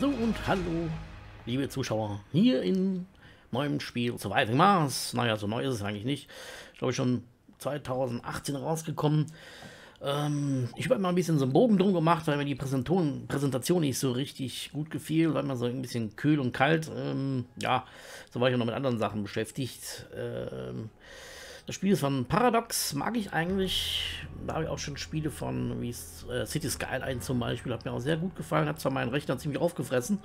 So und hallo, liebe Zuschauer, hier in neuem Spiel Surviving Mars. Naja, so neu ist es eigentlich nicht. Ich glaube schon 2018 rausgekommen. Ähm, ich habe mal ein bisschen so einen Bogen drum gemacht, weil mir die Präsentation, Präsentation nicht so richtig gut gefiel, weil man so ein bisschen kühl und kalt. Ähm, ja, so war ich auch noch mit anderen Sachen beschäftigt. Ähm, das Spiel ist von Paradox, mag ich eigentlich. Da habe ich auch schon Spiele von, wie äh, City Skyline zum Beispiel, hat mir auch sehr gut gefallen. Hat zwar meinen Rechner ziemlich aufgefressen,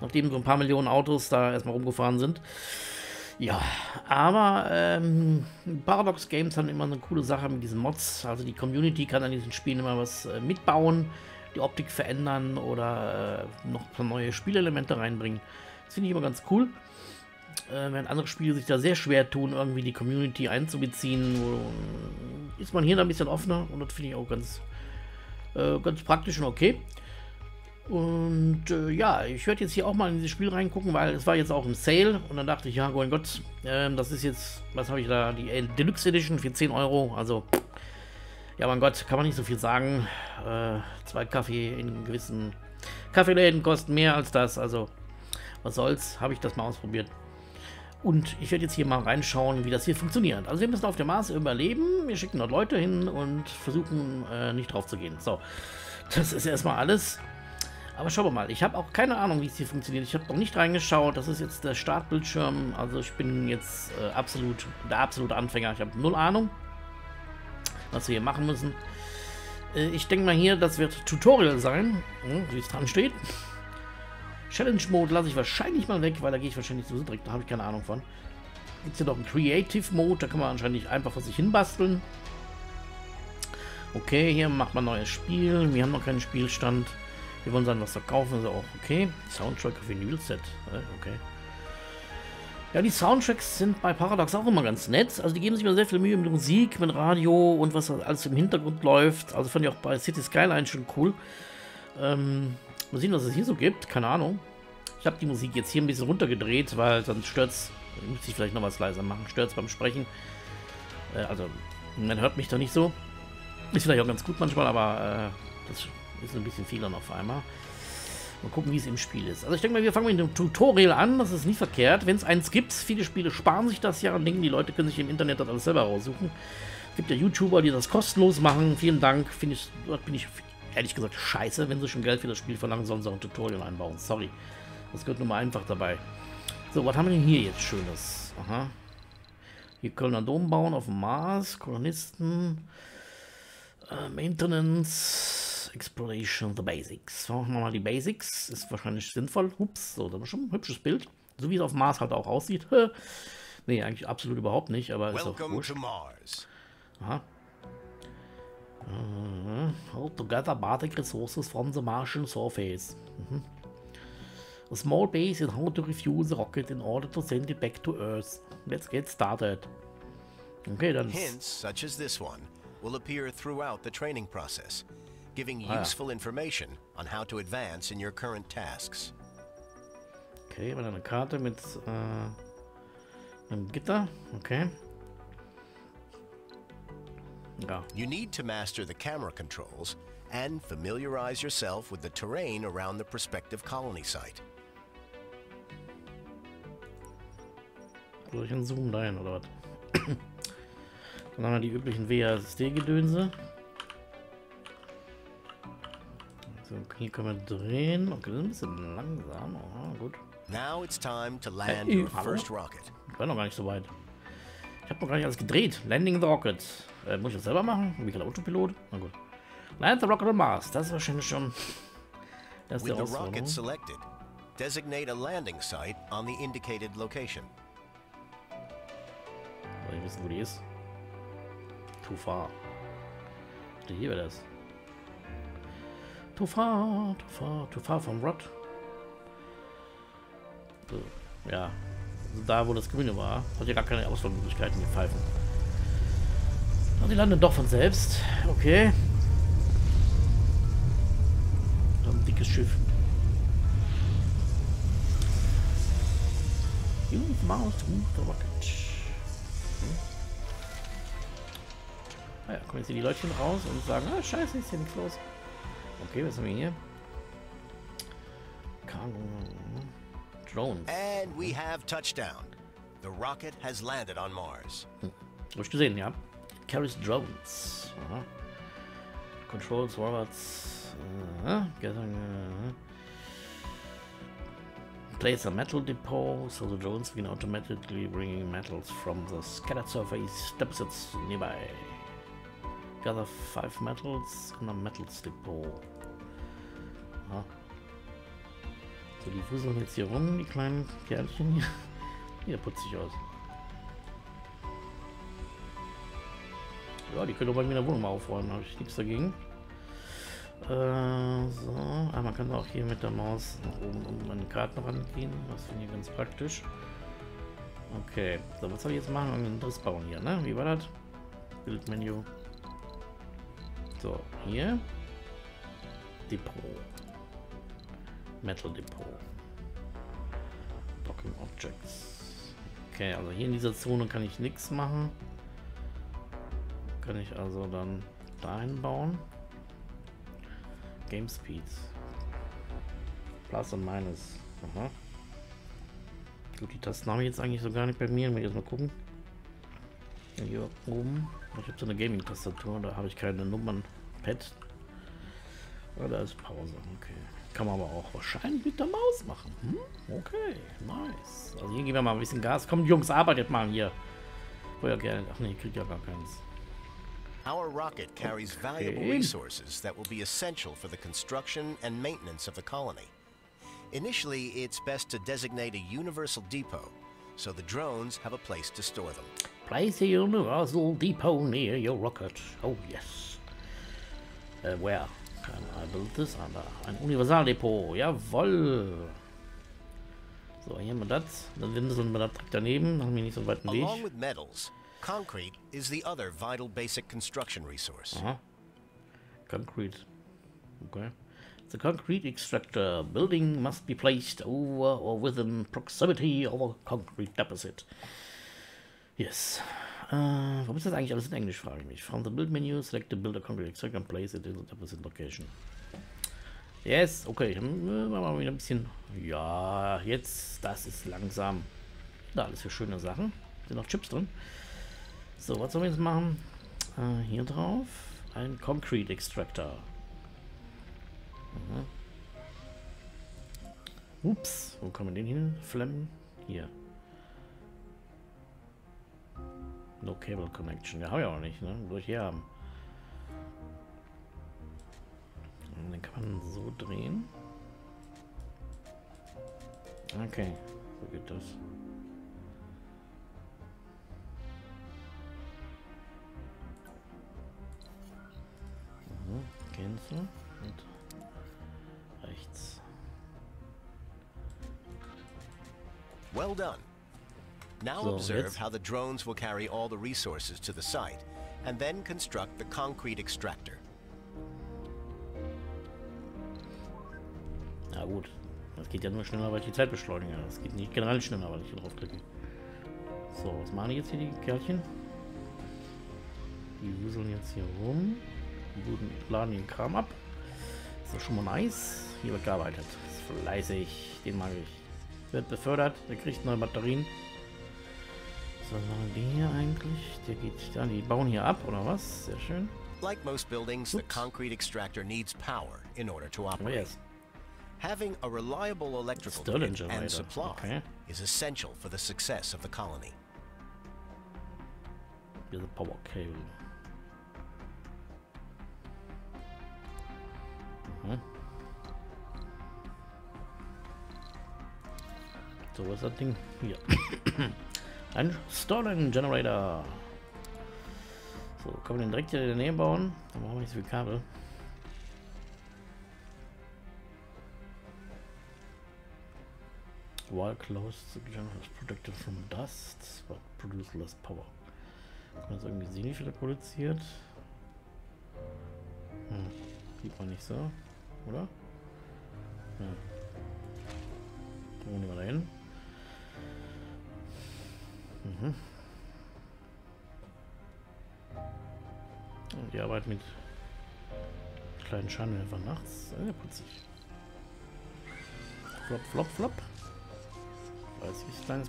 nachdem so ein paar Millionen Autos da erstmal rumgefahren sind. Ja, aber ähm, Paradox Games haben immer eine coole Sache mit diesen Mods. Also die Community kann an diesen Spielen immer was äh, mitbauen, die Optik verändern oder äh, noch ein paar neue Spielelemente reinbringen. Das finde ich immer ganz cool äh, während andere Spiele sich da sehr schwer tun, irgendwie die Community einzubeziehen, wo, ist man hier ein bisschen offener und das finde ich auch ganz, äh, ganz praktisch und okay. Und äh, ja, ich werde jetzt hier auch mal in dieses Spiel reingucken, weil es war jetzt auch im Sale und dann dachte ich, ja, mein Gott, äh, das ist jetzt, was habe ich da, die Deluxe Edition für 10 Euro, also ja, mein Gott, kann man nicht so viel sagen. Äh, zwei Kaffee in gewissen Kaffeeläden kosten mehr als das, also was soll's, habe ich das mal ausprobiert. Und ich werde jetzt hier mal reinschauen, wie das hier funktioniert. Also wir müssen auf dem Mars überleben. Wir schicken dort Leute hin und versuchen äh, nicht drauf zu gehen. So, das ist erstmal alles. Aber schauen wir mal. Ich habe auch keine Ahnung, wie es hier funktioniert. Ich habe noch nicht reingeschaut. Das ist jetzt der Startbildschirm. Also ich bin jetzt äh, absolut der absolute Anfänger. Ich habe null Ahnung, was wir hier machen müssen. Äh, ich denke mal hier, das wird Tutorial sein, hm, wie es dran steht. Challenge Mode lasse ich wahrscheinlich mal weg, weil da gehe ich wahrscheinlich sowieso direkt, da habe ich keine Ahnung von. Gibt es hier noch einen Creative Mode, da kann man anscheinend einfach vor sich hin basteln. Okay, hier macht man neues Spiel. Wir haben noch keinen Spielstand. Wir wollen dann was verkaufen, also auch okay. Soundtrack Vinyl-Set. Okay. Ja, die Soundtracks sind bei Paradox auch immer ganz nett. Also die geben sich immer sehr viel Mühe mit Musik, mit Radio und was alles im Hintergrund läuft. Also fand ich auch bei City Skyline schon cool. Ähm, Mal sehen, was es hier so gibt. Keine Ahnung. Ich habe die Musik jetzt hier ein bisschen runtergedreht, weil sonst stört es. Muss ich vielleicht noch was leiser machen. Stört es beim Sprechen. Äh, also, man hört mich doch nicht so. Ist vielleicht auch ganz gut manchmal, aber äh, das ist ein bisschen viel dann auf einmal. Mal gucken, wie es im Spiel ist. Also ich denke mal, wir fangen mit dem Tutorial an. Das ist nicht verkehrt. Wenn es eins gibt, viele Spiele sparen sich das ja und denken, die Leute können sich im Internet das alles selber raussuchen. Es gibt ja YouTuber, die das kostenlos machen. Vielen Dank. Finde ich, bin ich ehrlich gesagt scheiße. Wenn sie schon Geld für das Spiel verlangen, sollen sie auch ein Tutorial einbauen. Sorry. Das gehört nur mal einfach dabei. So, was haben wir denn hier jetzt Schönes? Aha. Hier Kölner Dom bauen auf dem Mars. Kolonisten. Äh, Maintenance. Exploration, the Basics. Machen wir mal die Basics. Ist wahrscheinlich sinnvoll. Ups, so, das ist schon ein hübsches Bild. So wie es auf Mars halt auch aussieht. nee, eigentlich absolut überhaupt nicht, aber ist auch wurscht. Aha. Uh, hold together basic resources from the Martian surface. Uh -huh. A small base in how to refuse a rocket in order to send it back to Earth. Let's get started. Okay, dann. Hints such as this one will appear throughout the training process, giving ah, useful information on how to advance in your current tasks. Okay, mal eine Karte mit äh, einem Gitter. Okay. Yeah. You need to master the camera controls and familiarize yourself with the terrain around the prospective colony site. Soll ich einen Zoom dahin oder was? Dann haben wir die üblichen WASD-Gedönse. So, hier können wir drehen. Okay, das ist ein bisschen langsam. Aha, gut. Now it's time to land your first rocket. Ich war noch gar nicht so weit. Ich habe noch gar nicht alles gedreht. Landing the Rocket. Äh, muss ich das selber machen? Wie kann Autopilot? Na gut. Land the Rocket on Mars. Das ist wahrscheinlich schon erste With the rocket selected, designate a landing site on the indicated location. Soll ich wissen, wo die ist? Too far. Hier wäre das. Too far, too far, too far from Rod. So, ja. Also da, wo das Grüne war, hat ja gar keine Auswahlmöglichkeiten, die Pfeifen. Und die landen doch von selbst. Okay. Ein dickes Schiff. To move the rocket. Hm. Ah ja, kommen jetzt hier die Leutchen raus und sagen, ah scheiße, ist hier nichts los. Okay, was haben wir hier? Drones. And we have touchdown. The rocket has landed on Mars. Hm. Hab ich gesehen, ja. Carries Drones. Aha. Controls, robots. Uh, getting, uh, place a metal depot so the drones can automatically bring metals from the scattered surface deposits nearby. Gather five metals in a metals depot. So, die wuseln jetzt hier rum, die kleinen Kerlchen hier. Hier putzt sich aus. Ja, die können doch bei mir in der Wohnung mal aufräumen, habe ich nichts dagegen. Äh, so, ah, man kann auch hier mit der Maus nach oben um an die Karten rangehen. Das finde ich ganz praktisch. Okay, so, was soll ich jetzt machen? Einen Driss bauen hier, ne? Wie war das? Bildmenü. So, hier. Depot. Metal Depot. Docking Objects. Okay, also hier in dieser Zone kann ich nichts machen. Kann ich also dann dahin bauen. Game Speeds. Plus und Minus. Aha. Gut, die Tasten habe ich jetzt eigentlich so gar nicht bei mir. Wir jetzt mal gucken. Hier oben. Ich habe so eine Gaming-Tastatur, da habe ich keine Nummern-Pad. Oh, da ist Pause. Okay. Kann man aber auch wahrscheinlich mit der Maus machen. Hm? Okay, nice. Also hier geben wir mal ein bisschen Gas. Kommt, Jungs, arbeitet mal hier. Vorher gerne. Ach nee, kriegt ja gar keins. Our rocket carries valuable resources that will be essential for the construction and maintenance of the colony. Initially, it's best to designate a universal depot, so the drones have a place to store them. Place a universal depot near your rocket. Oh yes. Uh, where can I build this under? Ein Universaldepot. Jawoll. So, hier haben wir das. Dann winseln wir das direkt daneben. Haben wir nicht so weit Weg. Along with metals, Concrete is the other vital basic construction resource. Uh -huh. Concrete. Okay. The concrete extractor building must be placed over or within proximity of a concrete deposit. Yes. Uh, warum ist das eigentlich alles in Englisch, frage ich mich. From the build menu, select the build a concrete extractor and place it in the deposit location. Yes, okay. Machen wir wieder ein bisschen. Ja, jetzt, das ist langsam. Da alles für schöne Sachen. Sind noch Chips drin. So, was sollen wir jetzt machen? Äh, hier drauf. Ein Concrete Extractor. Mhm. Ups, wo kann man den hin? Flemmen? Hier. No Cable Connection. Ja, habe ich auch nicht, ne? Durch hier haben. Und den kann man so drehen. Okay, so geht das. Und rechts. Well done. Now so, observe jetzt. how the drones will carry all the resources to the site and then construct the concrete extractor. Na gut, das geht ja nur schneller, weil ich die Zeit beschleunige. Das geht nicht generell schneller, weil ich hier drauf klicke. So, was machen jetzt hier die Kerlchen? Die wuseln jetzt hier rum. Laden den Kram ab. Ist doch schon mal nice. Hier wird gearbeitet. Ist fleißig. Den mag ich. Wird befördert. Der kriegt neue Batterien. So, was machen die hier eigentlich? Der geht dann. Die bauen hier ab, oder was? Sehr schön. Like most buildings, Oops. the concrete extractor needs power in order to operate. Oh, yes. Having a reliable electrical grid and supply okay. is essential for the success of the colony. Here's a power cable. Hm? So, was ist das Ding? Hier. Ein Stolen Generator. So, kann man den direkt hier Nähe bauen? Dann brauchen wir nicht so viel Kabel. While closed, the generator is protected from dust, but produce less power. Kann man jetzt irgendwie sehen, wie viel er produziert? Hm, sieht man nicht so oder? Ja. Gucken wir. Mhm. Die Arbeit mit kleinen Scheinwerfern nachts. Sehr putzig. flop, flop, flop.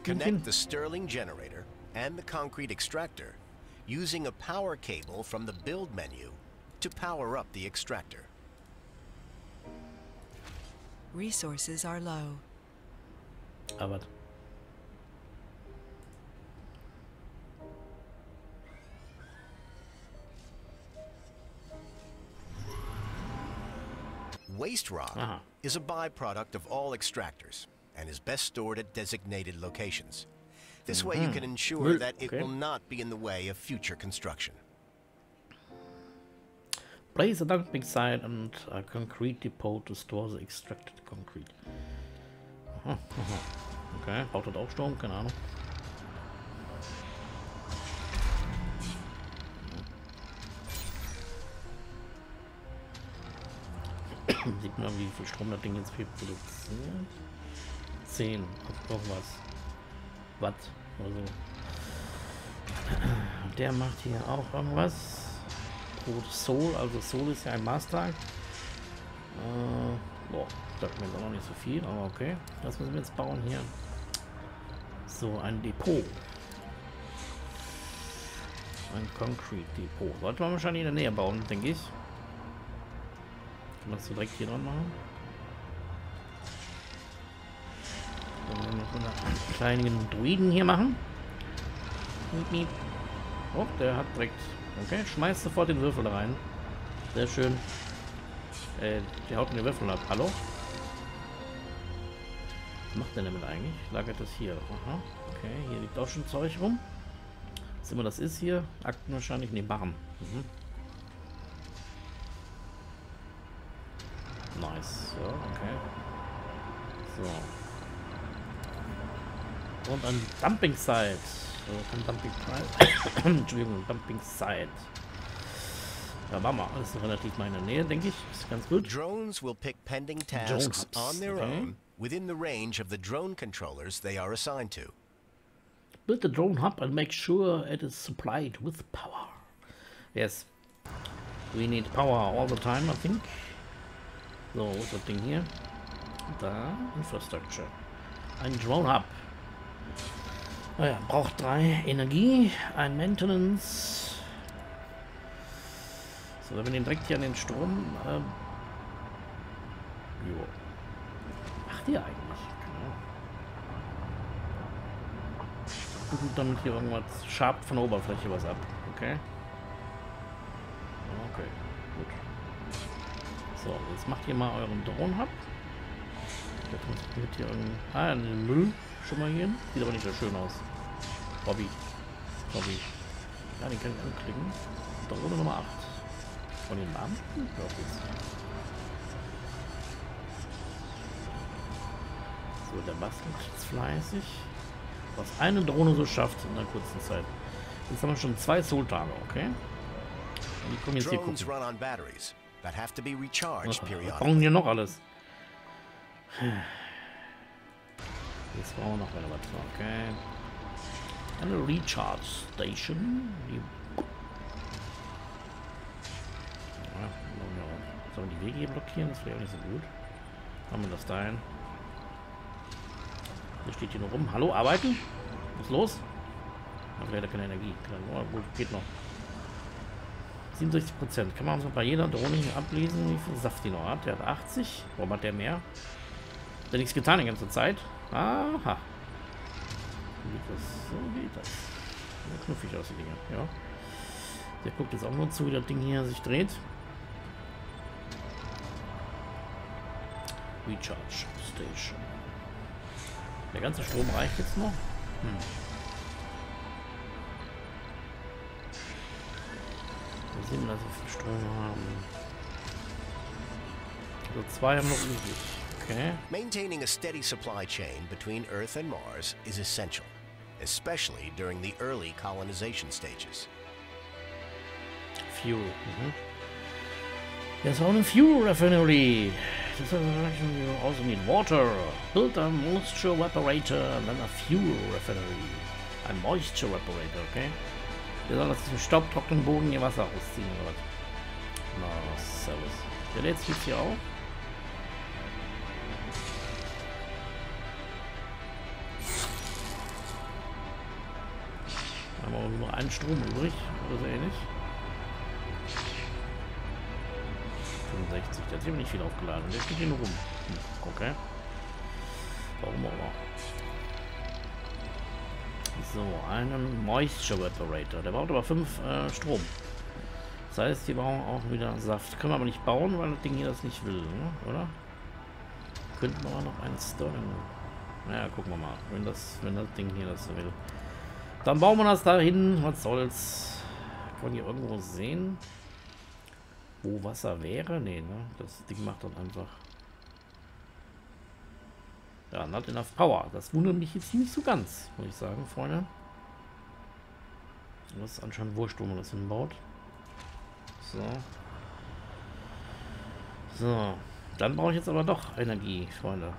Connect the Stirling generator and the concrete extractor using a power cable from the build menu to power up the extractor. Resources are low. Aber Waste rock -huh. is a byproduct of all extractors and is best stored at designated locations. This mm -hmm. way you mm-hmm. can ensure that it will not be in the way of future construction. Place a dumping site and a concrete depot to store the extracted concrete. Aha, aha. Okay, braucht das auch Strom? Keine Ahnung. Sieht man, wie viel Strom das Ding jetzt viel produziert. 10 auf irgendwas. Watt oder so. Der macht hier auch irgendwas. Pro Soul, also Soul ist ja ein Master. Äh, boah, sagt mir jetzt auch noch nicht so viel, aber okay. Das müssen wir jetzt bauen hier. So, ein Depot. Ein Concrete Depot. Sollte man wahrscheinlich in der Nähe bauen, denke ich. Kann man das so direkt hier dran machen? Dann wir noch einen kleinen Druiden hier machen. Oh, der hat direkt. Okay, schmeißt sofort den Würfel rein. Sehr schön. Äh, die haut den Würfel ab. Hallo? Was macht der damit eigentlich? Lagert das hier. Aha. Okay, hier liegt auch schon Zeug rum. Was immer das ist hier. Akten wahrscheinlich. Ne, Barren. Mhm. Nice. So, okay. So. Und ein Dumping Site. So, Dumping Entschuldigung, Dumping Site. Ja, machen wir alles relativ in der Nähe, denke ich. Ist ganz gut. Drones will pick pending tasks on their okay. own within the range of the drone controllers they are assigned to. Build the drone hub and make sure it is supplied with power. Yes. We need power all the time, I think. So, was ist thing here? The Infrastructure. Ein Drone Hub. Naja, ah braucht drei Energie, ein Maintenance. So, wenn wir den direkt hier an den Strom. Ähm, jo. Macht ihr eigentlich? Genau. Und damit hier irgendwas schabt von der Oberfläche was ab. Okay. Okay. So, jetzt macht ihr mal euren Drohnen-Hub. Der transportiert hier irgendeinen... Ah, Müll schon mal hier. Sieht aber nicht so schön aus. Bobby. Bobby. Ja, den kann ich anklicken. Drohne Nummer 8. Von den Namen? Ja, So, der bastelt jetzt fleißig. Was eine Drohne so schafft in einer kurzen Zeit. Jetzt haben wir schon zwei Soul-Tage, okay? Die kommen jetzt hier gucken. that have to be recharged periodically. Brauchen hier noch alles. Jetzt brauchen wir noch eine was. Okay. Eine Recharge Station. Die Sollen die Wege hier blockieren? Das wäre nicht so gut. Haben wir das da hin? Der steht hier nur rum. Hallo, arbeiten? Was los? Ach, leider keine Energie. Oh, gut, geht noch. 67 Prozent. Kann man so bei jeder Drohne hier ablesen, wie viel Saft die noch hat. Der hat 80. Warum hat der mehr? Hat nichts getan die ganze Zeit? Aha. Geht das? So geht das. Ja, knuffig aus, die Dinge. Ja. Der guckt jetzt auch nur zu, wie das Ding hier sich dreht. Recharge Station. Der ganze Strom reicht jetzt noch. Hm. sehen, dass wir viel Strom haben. Also zwei haben noch übrig. Okay. Maintaining a steady supply chain between Earth and Mars is essential, especially during the early colonization stages. Fuel. Mhm. There's only fuel refinery. You also need water. Build a moisture evaporator and then a fuel refinery. A moisture evaporator, okay? Wir sollen aus diesem staubtrockenen Boden hier Wasser rausziehen, oder was? Na, servus. Der sich hier auch. Noch einen Strom übrig oder so ähnlich. 65, der hat ziemlich viel aufgeladen. Der steht hier nur rum. Hm, okay. Warum aber? So, einen Moisture Evaporator. Der braucht aber 5 äh, Strom. Das heißt, die brauchen auch wieder Saft. Können wir aber nicht bauen, weil das Ding hier das nicht will, ne? oder? Könnten wir noch einen Stirling. Naja, gucken wir mal. Wenn das, wenn das Ding hier das will. Dann bauen wir das dahin. Was soll's? Kann hier irgendwo sehen? Wo Wasser wäre? Nee, ne? Das Ding macht dann einfach. Ja, not enough power. Das wundert mich jetzt nicht so ganz, muss ich sagen, Freunde. Das ist anscheinend wurscht, wo man das hinbaut. So. So. Dann brauche ich jetzt aber doch Energie, Freunde.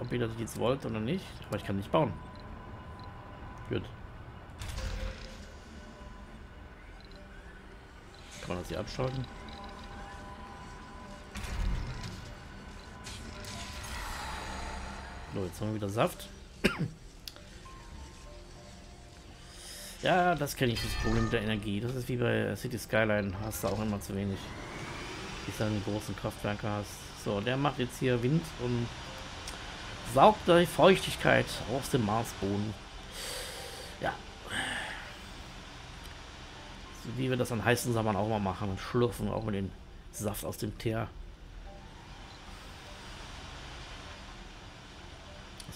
Ob ihr das jetzt wollt oder nicht. Aber ich kann nicht bauen. Gut. Kann man das hier abschalten? So, jetzt haben wir wieder Saft. ja, das kenne ich, das Problem mit der Energie. Das ist wie bei City Skyline, hast du auch immer zu wenig. Du dann die großen Kraftwerke hast. So, der macht jetzt hier Wind und saugt die Feuchtigkeit aus dem Marsboden. Ja. So wie wir das an heißen Sommern auch mal machen und schlürfen auch mit den Saft aus dem Teer.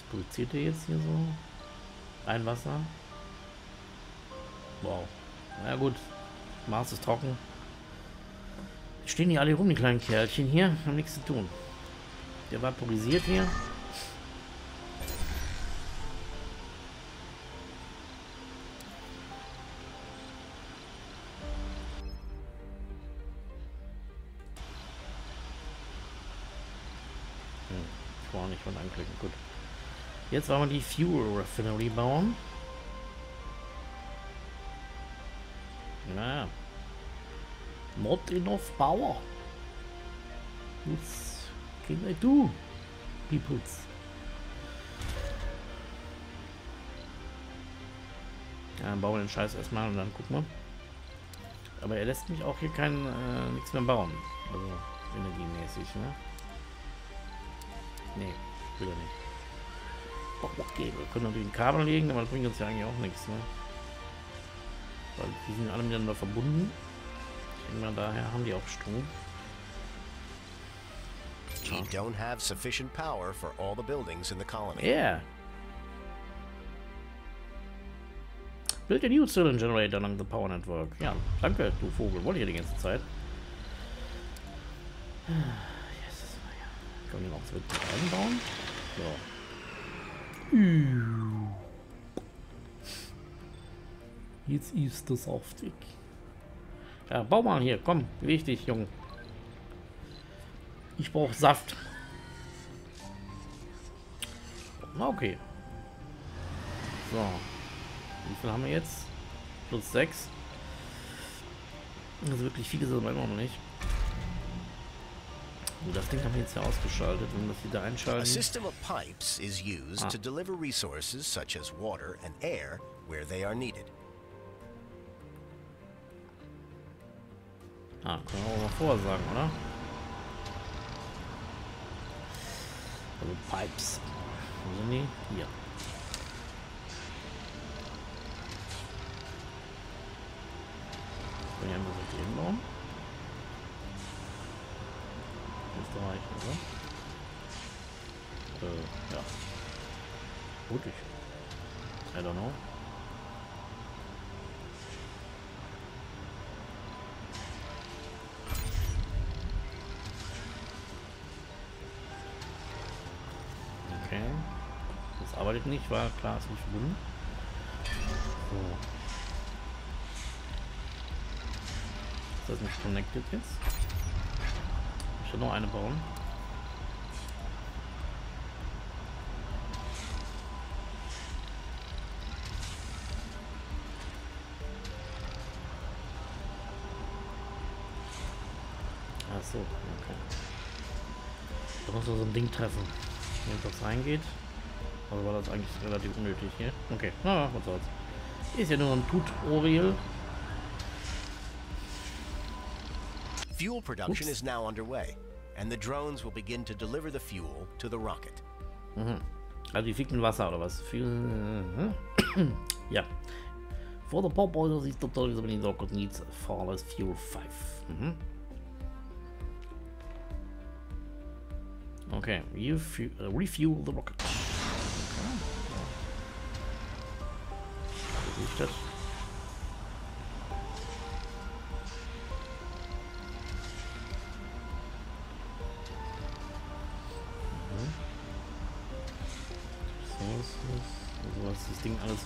produziert er jetzt hier so? Ein Wasser? Wow. Na gut. Mars ist trocken. Stehen die alle rum, die kleinen Kerlchen hier. Haben nichts zu tun. Der vaporisiert hier. Von anklicken. Gut. Jetzt wollen wir die Fuel Refinery bauen. Na. Not enough power. What can I do? Peoples. Ja, dann bauen wir den Scheiß erstmal und dann gucken wir. Aber er lässt mich auch hier kein äh, nichts mehr bauen. Also energiemäßig, ne? Nee, will er nicht. Okay, wir können natürlich ein Kabel legen, aber das bringt uns ja eigentlich auch nichts, ne? Weil die sind alle miteinander verbunden. Ich denke mal, daher haben die auch Strom. We don't have sufficient power for all the buildings in the colony. Yeah. Build a new cylinder generator along the power network. Ja, danke, du Vogel. Wollte ich ja die ganze Zeit. Yes. Können wir noch so einbauen? So. Jetzt ist das auftig. Ja, bau mal hier, komm, wichtig, Junge. Ich brauche Saft. Okay. So. Wie viel haben wir jetzt? Plus 6. Also wirklich viele sind wir immer noch nicht. Das Ding haben wir jetzt ja ausgeschaltet, wenn wir das wieder einschalten. A system of pipes is used ah. to deliver resources such as water and air where they are needed. Ah, können wir auch mal vorsagen, oder? Also Pipes. Wo sind die? Hier. Können wir einfach so hinbauen? Müsste reichen, oder? Äh, ja. Gut, ich. I don't know. Arbeitet nicht, war klar, ist nicht verbunden. So. Ist das nicht connected jetzt? Ich noch eine bauen. Ach so, okay. Da muss so ein Ding treffen, wenn das reingeht. Also war das eigentlich relativ unnötig hier. Okay, na, was soll's. Ist ja nur ein Tutorial. Fuel production Oops. is now underway, and the drones will begin to deliver the fuel to the rocket. Mhm. Also die ficken Wasser oder was? Viel, äh, ja. For the purpose of this tutorial, the rocket needs flawless fuel 5. Mhm. Okay, you uh, refuel the rocket. Okay. Wie ich das?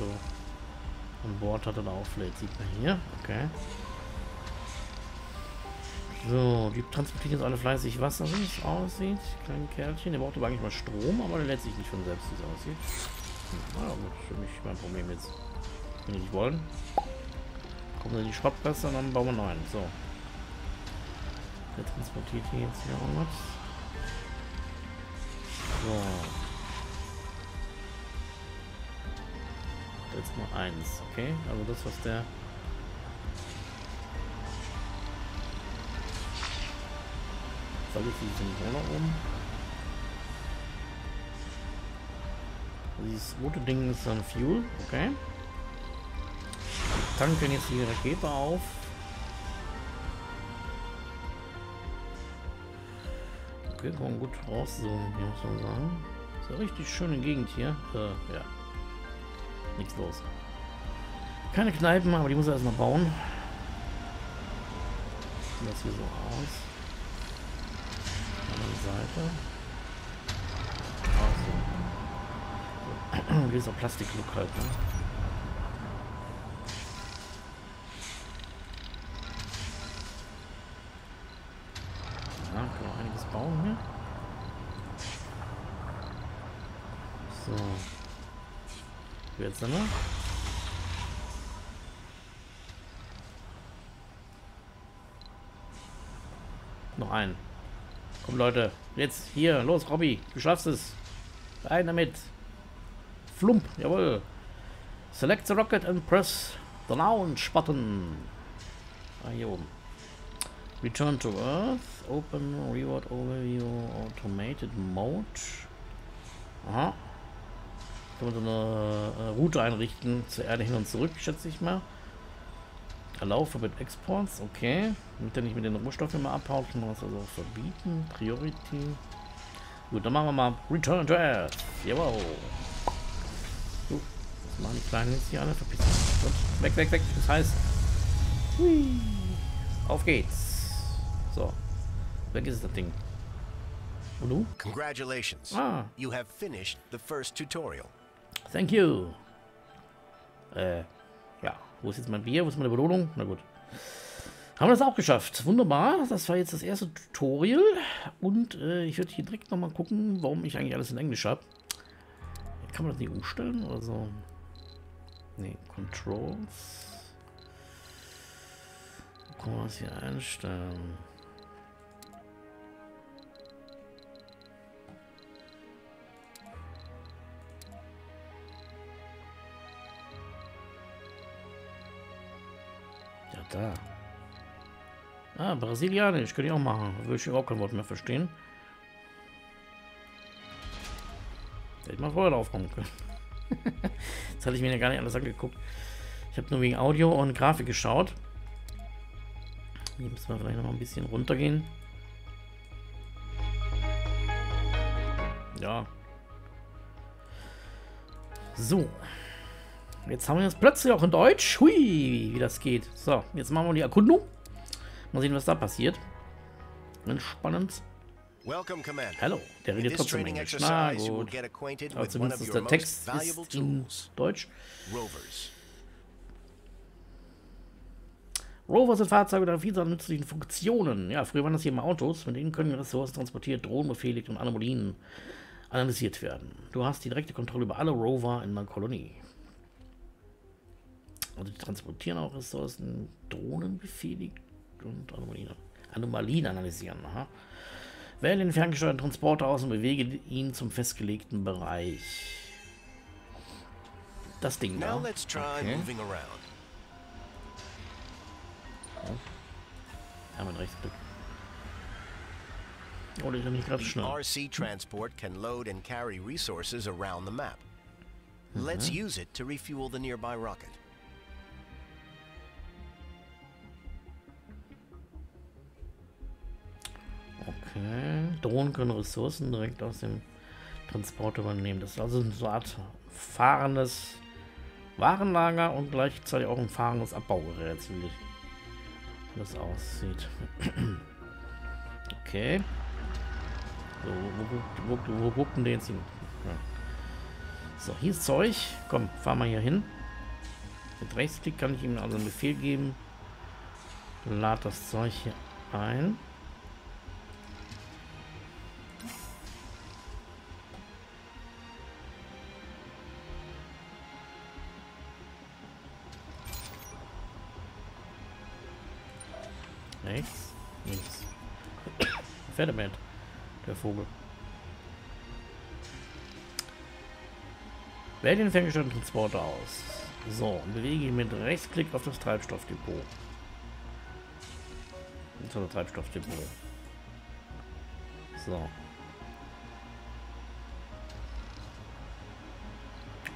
So an Bord hat oder auflädt, sieht man hier. Okay. So, die transportieren jetzt alle fleißig Wasser, wie es aussieht. Klein Kerlchen, der braucht aber eigentlich mal Strom, aber der lädt sich nicht von selbst, wie es aussieht. Na gut, für mich mein Problem jetzt. Wenn die nicht wollen. Kommen dann die Schrottpresse und dann bauen wir neuen. So. Der transportiert hier jetzt hier auch was. So. Nur eins, okay? Also das, was der... Soll ich die Symbole um? Dieses rote Ding ist dann Fuel, okay? Tanken jetzt die Rakete auf. Okay, kann man gut rauszoomen, hier muss man sagen. Ist eine richtig schöne Gegend hier. Äh, ja. Nichts los. Keine Kneipen, aber die muss er erstmal bauen. Sieht das hier so aus. Andere Seite. Also. Dieser Plastiklook halt, ne? Ja, können wir einiges bauen hier. So. Jetzt sind wir. Noch einen. Komm Leute, jetzt hier, los Robby, du schaffst es. Rein damit. Flump, jawohl. Select the rocket and press the launch button. Ah, hier oben. Return to Earth, Open Reward Overview, Automated Mode. Aha. Können wir so eine äh, Route einrichten zur Erde hin und zurück, schätze ich mal. For bit Exports, okay. Damit er nicht mit den Rohstoffen immer abhaut, können wir das also verbieten. Priority. Gut, dann machen wir mal Return to Earth. Jawohl. So, was machen die Kleinen jetzt hier alle? Verpissen. Weg, weg, weg. Das heißt. Hui. Auf geht's. So. Weg ist das Ding. Und du? Congratulations. Ah. You have finished the first tutorial. Thank you. Äh, ja. Wo ist jetzt mein Bier? Wo ist meine Belohnung? Na gut. Haben wir das auch geschafft. Wunderbar. Das war jetzt das erste Tutorial. Und äh, ich würde hier direkt nochmal gucken, warum ich eigentlich alles in Englisch habe. Kann man das nicht umstellen oder so? Nee, Controls. Kann man das hier einstellen? Da. Ah, Brasilianisch, könnte ich auch machen. Würde ich überhaupt kein Wort mehr verstehen. Hätte ich mal vorher drauf kommen können. Jetzt hatte ich mir ja gar nicht alles angeguckt. Ich habe nur wegen Audio und Grafik geschaut. Hier müssen wir vielleicht noch mal ein bisschen runtergehen. Ja. So. Jetzt haben wir das plötzlich auch in Deutsch. Hui, wie das geht. So, jetzt machen wir die Erkundung. Mal sehen, was da passiert. Ganz spannend. Welcome, der redet trotzdem Englisch. Na gut. Aber zumindest your der Text ist in Deutsch. rovers. Rover sind Fahrzeuge mit einer Vielzahl nützlichen Funktionen. Ja, früher waren das hier immer Autos, mit denen können Ressourcen transportiert, Drohnen befehligt und Anomalien analysiert werden. Du hast die direkte Kontrolle über alle Rover in der Kolonie. Also die transportieren auch Ressourcen, Drohnen befehligt und Anomalien, Anomalien analysieren. Aha. Wähle den ferngesteuerten Transporter aus und bewege ihn zum festgelegten Bereich. das Ding da. Okay. Ja, mein Rechtsklick. Oh, der ist ja nicht gerade schnell. RC transport can load and carry resources around the map. Let's use it to refuel the nearby rocket. Okay. Drohnen können Ressourcen direkt aus dem Transport übernehmen. Das ist also so eine Art fahrendes Warenlager und gleichzeitig auch ein fahrendes Abbaugerät, wie das aussieht. okay. So, wo, wo, wo, wo gucken die jetzt hin? Ja. So, hier ist Zeug. Komm, fahr mal hier hin. Mit Rechtsklick kann ich ihm also einen Befehl geben. Lad das Zeug hier ein. Rechts, links. Er mit, der Vogel. Wähle den ferngesteuerten Transporter aus. So, und bewege ihn mit Rechtsklick auf das Treibstoffdepot. Das das Treibstoffdepot. So.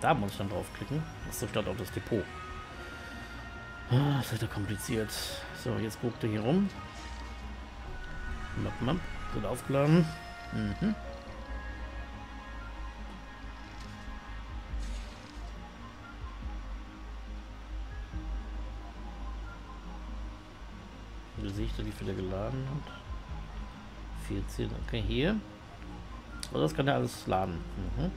Da muss ich dann draufklicken. Achso, statt auf das Depot. Ah, das ist ja kompliziert. So, jetzt guckt er hier rum. Map, map. Wird aufgeladen. Mhm. Da, wie viel er geladen hat. 14. Okay, hier. Also das kann er alles laden. Mhm.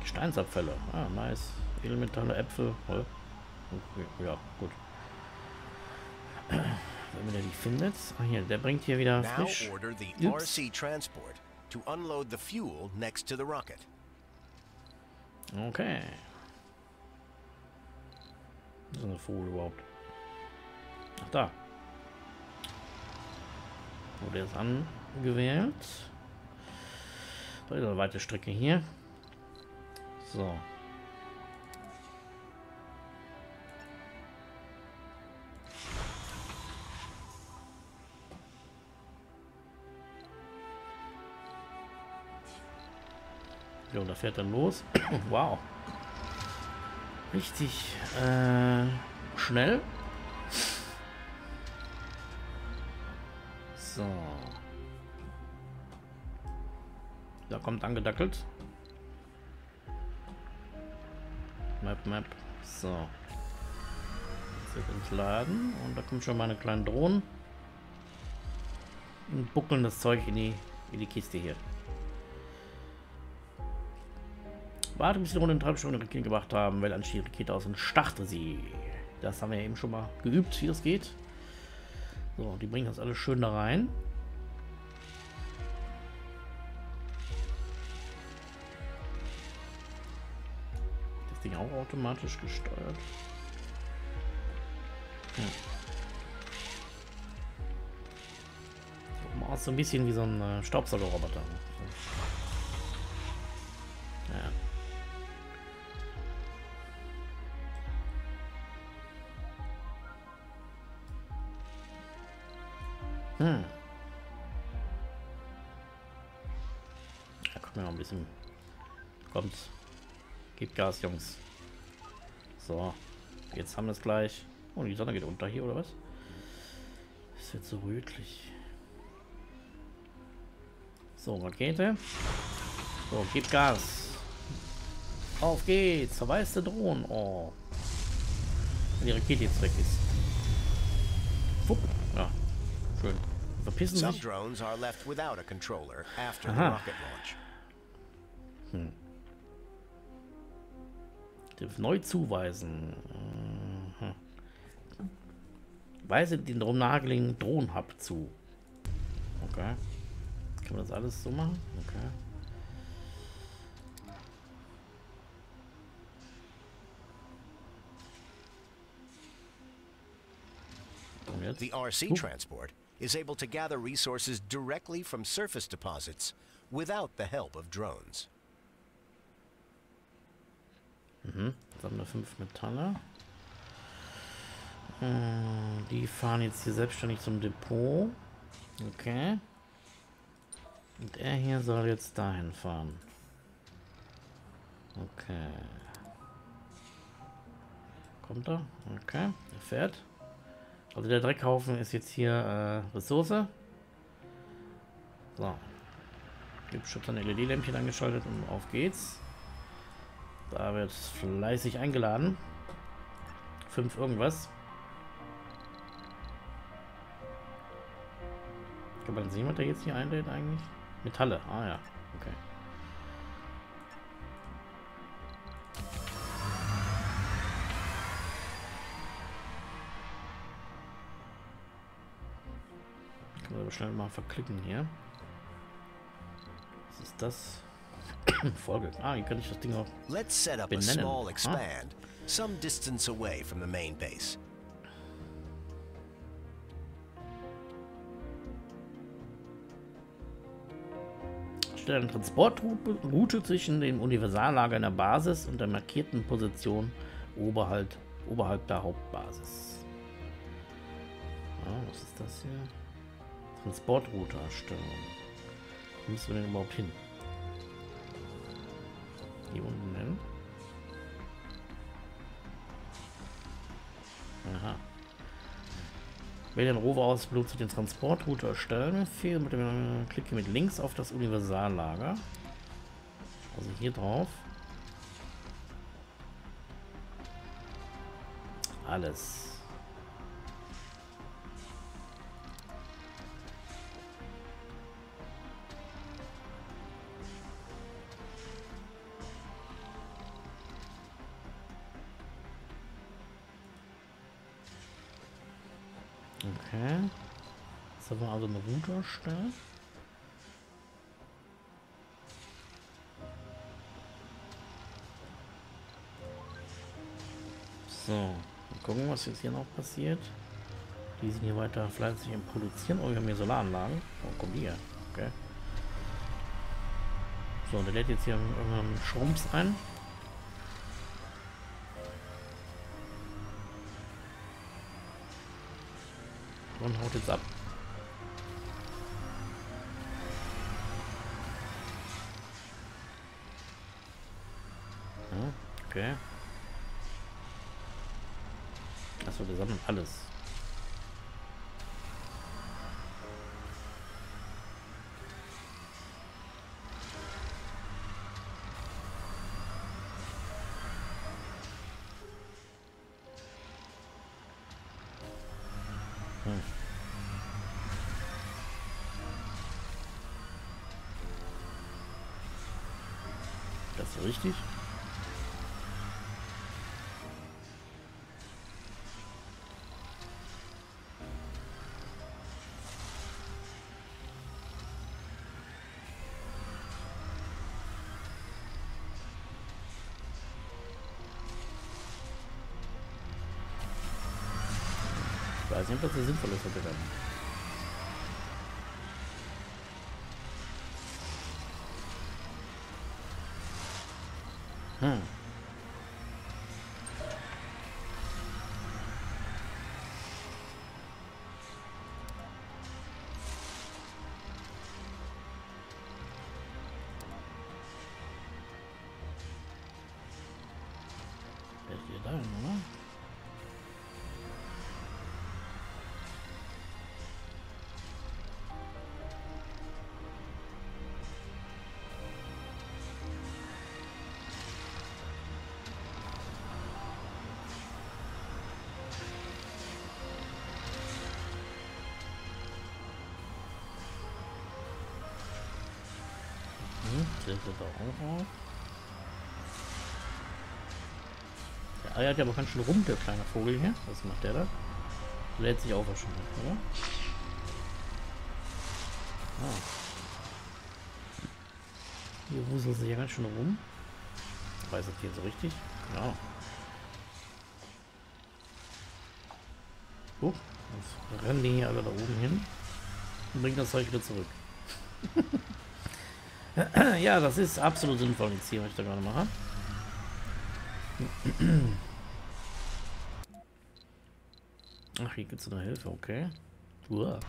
Gesteinsabfälle. Ah, nice. Elementare Äpfel. Voll. Okay, ja, gut. Wenn man die findet. Ah, hier, der bringt hier wieder Now frisch. order the Ups. RC transport to unload the fuel next to the rocket. Okay. Was ist eine Vogel überhaupt? Ach, da. Oh, der ist angewählt. So, ist eine weite Strecke hier. So. Jo, da fährt er los. wow. Richtig äh, schnell. So. Da kommt angedackelt. Map, Map. So. Jetzt wird uns laden. Und da kommen schon meine kleinen Drohnen. Und buckeln das Zeug in die, in die Kiste hier. Warte, bis die Runde in Treibstoff in Rakete gebracht haben, weil anschließend die Rakete aus und starte sie. Das haben wir eben schon mal geübt, wie das geht. So, die bringen das alles schön da rein. Das Ding auch automatisch gesteuert. Hm. So, aus so ein bisschen wie so ein äh, Staubsaugerroboter. So. Hm. Guck mir mal ein bisschen. Kommt. Gebt Gas, Jungs. So. Jetzt haben wir es gleich. Oh, die Sonne geht unter hier, oder was? Es wird so rötlich. So, Rakete. So, gib Gas. Auf geht's. Verwaiste Drohnen. Oh. Wenn die Rakete jetzt weg ist. Fupp. Ja. Schön. Verpissen Some sich. drones are left without a controller after the rocket launch. Darf Neu zuweisen. Mhm. Weise den Nagling Drohnenhub zu. Okay. Kann man das alles so machen? Okay. The RC transport is able to gather resources directly from surface deposits without the help of drones. Mhm. Sammle fünf Metalle. Hm, die fahren jetzt hier selbstständig zum Depot. Okay. Und er hier soll jetzt dahin fahren. Okay. Kommt er? Okay. Er fährt. Also der Dreckhaufen ist jetzt hier äh, Ressource. So. Gibt ein LED-Lämpchen angeschaltet und auf geht's. Da wird fleißig eingeladen. Fünf irgendwas. Kann man sehen, was der jetzt hier einlädt eigentlich? Metalle. Ah ja. Okay. Aber schnell mal verklicken hier. Was ist das? Folge. Ah, hier kann ich das Ding auch Let's set up benennen. a small expand, ah. some distance away from the main base. Stelle eine Transportroute zwischen dem Universallager in der Basis und der markierten Position oberhalb, oberhalb der Hauptbasis. Ah, was ist das hier? Transportroute erstellen. Wo müssen wir denn überhaupt hin? Hier unten hin. Aha. Wähle den Rover aus, benutze den Transportroute erstellen. Befehl mit dem klicke mit links auf das Universallager. Also hier drauf. Alles. Erstellt. So, gucken, was jetzt hier noch passiert. Die sind hier weiter fleißig im Produzieren. Oh, wir haben hier Solaranlagen. Oh, komm hier. Okay. So, der lädt jetzt hier irgendeinen Schrumps ein. und haut jetzt ab. Okay. Achso, wir sammeln alles. Ich weiß nicht, ob das sinnvoll ist, heute werden. Hm. Auch auf. Der eiert ja aber ganz schön rum, der kleine Vogel hier. Was macht der da? Lädt sich auch wahrscheinlich, oder? Ah. Hier wuseln sie ja ganz schön rum. Weiß das hier so richtig? Genau. Guck, jetzt rennen die hier alle da oben hin und bringen das Zeug wieder zurück. ja, das ist absolut sinnvoll jetzt hier, was ich da gerade mache. Ach, hier gibt es eine Hilfe, okay. Uah.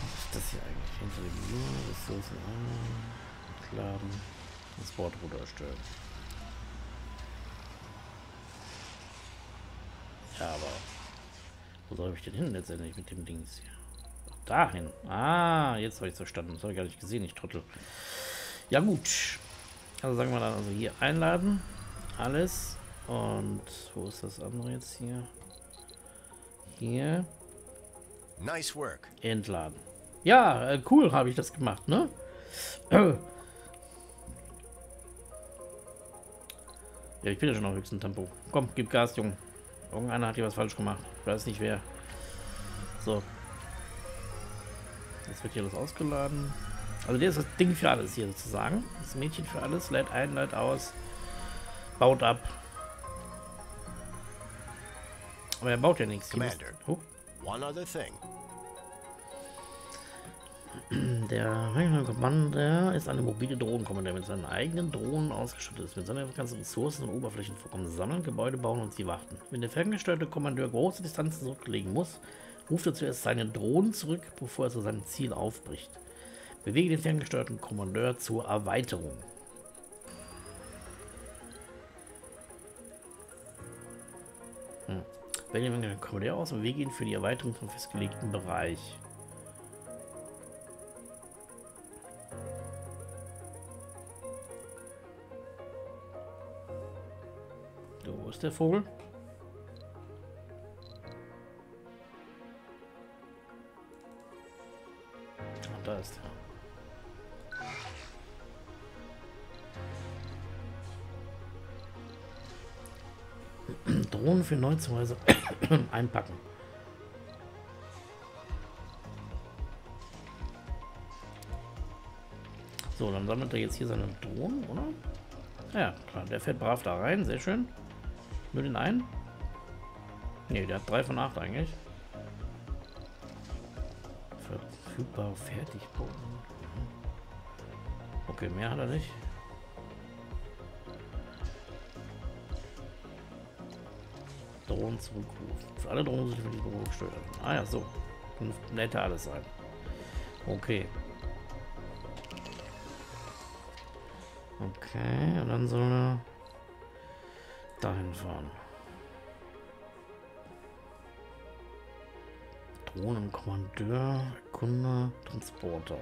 Was ist das hier eigentlich? Hinter dem Menü, Ressourcen Laden, Transportrouter erstellen. Ja, aber wo soll ich denn hin letztendlich mit dem Dings hier? Dahin. Ah, jetzt habe ich es verstanden. Das habe ich gar nicht gesehen, ich trottel. Ja gut. Also sagen wir dann also hier einladen. Alles. Und wo ist das andere jetzt hier? Hier. Nice work. Entladen. Ja, äh, cool habe ich das gemacht, ne? Ja, ich bin ja schon auf höchstem Tempo. Komm, gib Gas, Junge. Irgendeiner hat hier was falsch gemacht. Ich weiß nicht wer. So. Jetzt wird hier alles ausgeladen. Also der ist das Ding für alles hier sozusagen. Das Mädchen für alles. Lädt ein, lädt aus. Baut ab. Aber er baut ja nichts. Commander, oh. one other thing. Der Commander ist eine mobile Drohnenkommandeur mit seinen eigenen Drohnen ausgestattet ist. Mit seiner ganzen Ressourcen und Oberflächenvorkommen sammeln, Gebäude bauen und sie warten. Wenn der ferngesteuerte Kommandeur große Distanzen zurücklegen muss, ruft er zuerst seine Drohnen zurück, bevor er zu seinem Ziel aufbricht. Bewege den ferngesteuerten Kommandeur zur Erweiterung. Hm. Wähle den Kommandeur aus und bewege ihn für die Erweiterung vom festgelegten Bereich. Wo ist der Vogel? Da ist er. Drohnen für Neuzuweise einpacken. So, dann sammelt er jetzt hier seine Drohnen, oder? Ja, klar, der fährt brav da rein, sehr schön. Nur den einen? Ne, der hat 3 von 8 eigentlich. Verfügbar Fertigbogen. Okay, mehr hat er nicht. Drohnen zurückrufen. Für alle Drohnen sind für die Büro gesteuert. Ah ja, so. Nette alles sein. Okay. Okay, und dann soll er dahin fahren. Drohnenkommandeur, Kunde, Transporter.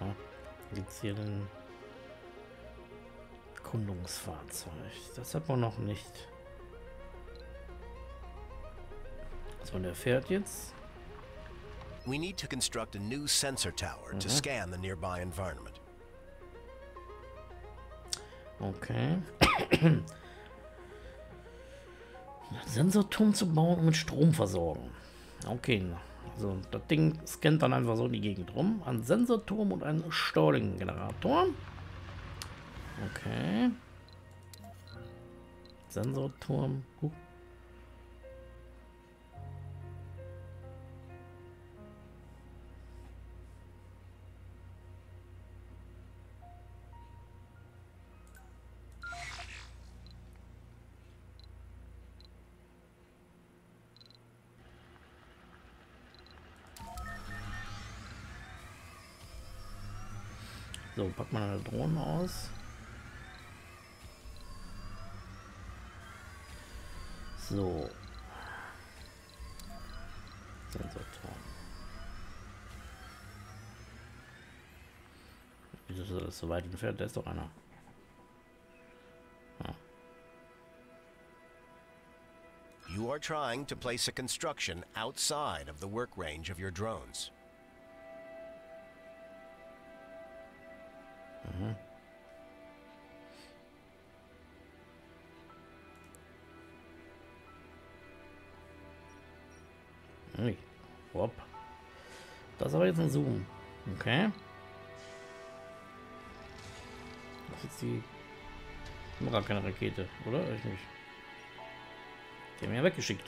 Ja, es hier den Kundungsfahrzeug. Das hat man noch nicht. So, der fährt jetzt. We need to construct a new sensor tower mhm. to scan the nearby environment. Okay. Sensorturm zu bauen und mit Strom versorgen. Okay, also das Ding scannt dann einfach so die Gegend rum. Ein Sensorturm und ein Stalling-Generator. Okay. Sensorturm. Uh. Eine Drohne aus. So. Sensorturm. Wieso ist das so weit entfernt? Da ist doch einer. You are trying to place a construction outside of the work range of your drones. Mhm. Das aber jetzt ein Zoom. Okay. Das ist jetzt die... Gar keine Rakete, oder? Ich nicht. Die haben ja weggeschickt.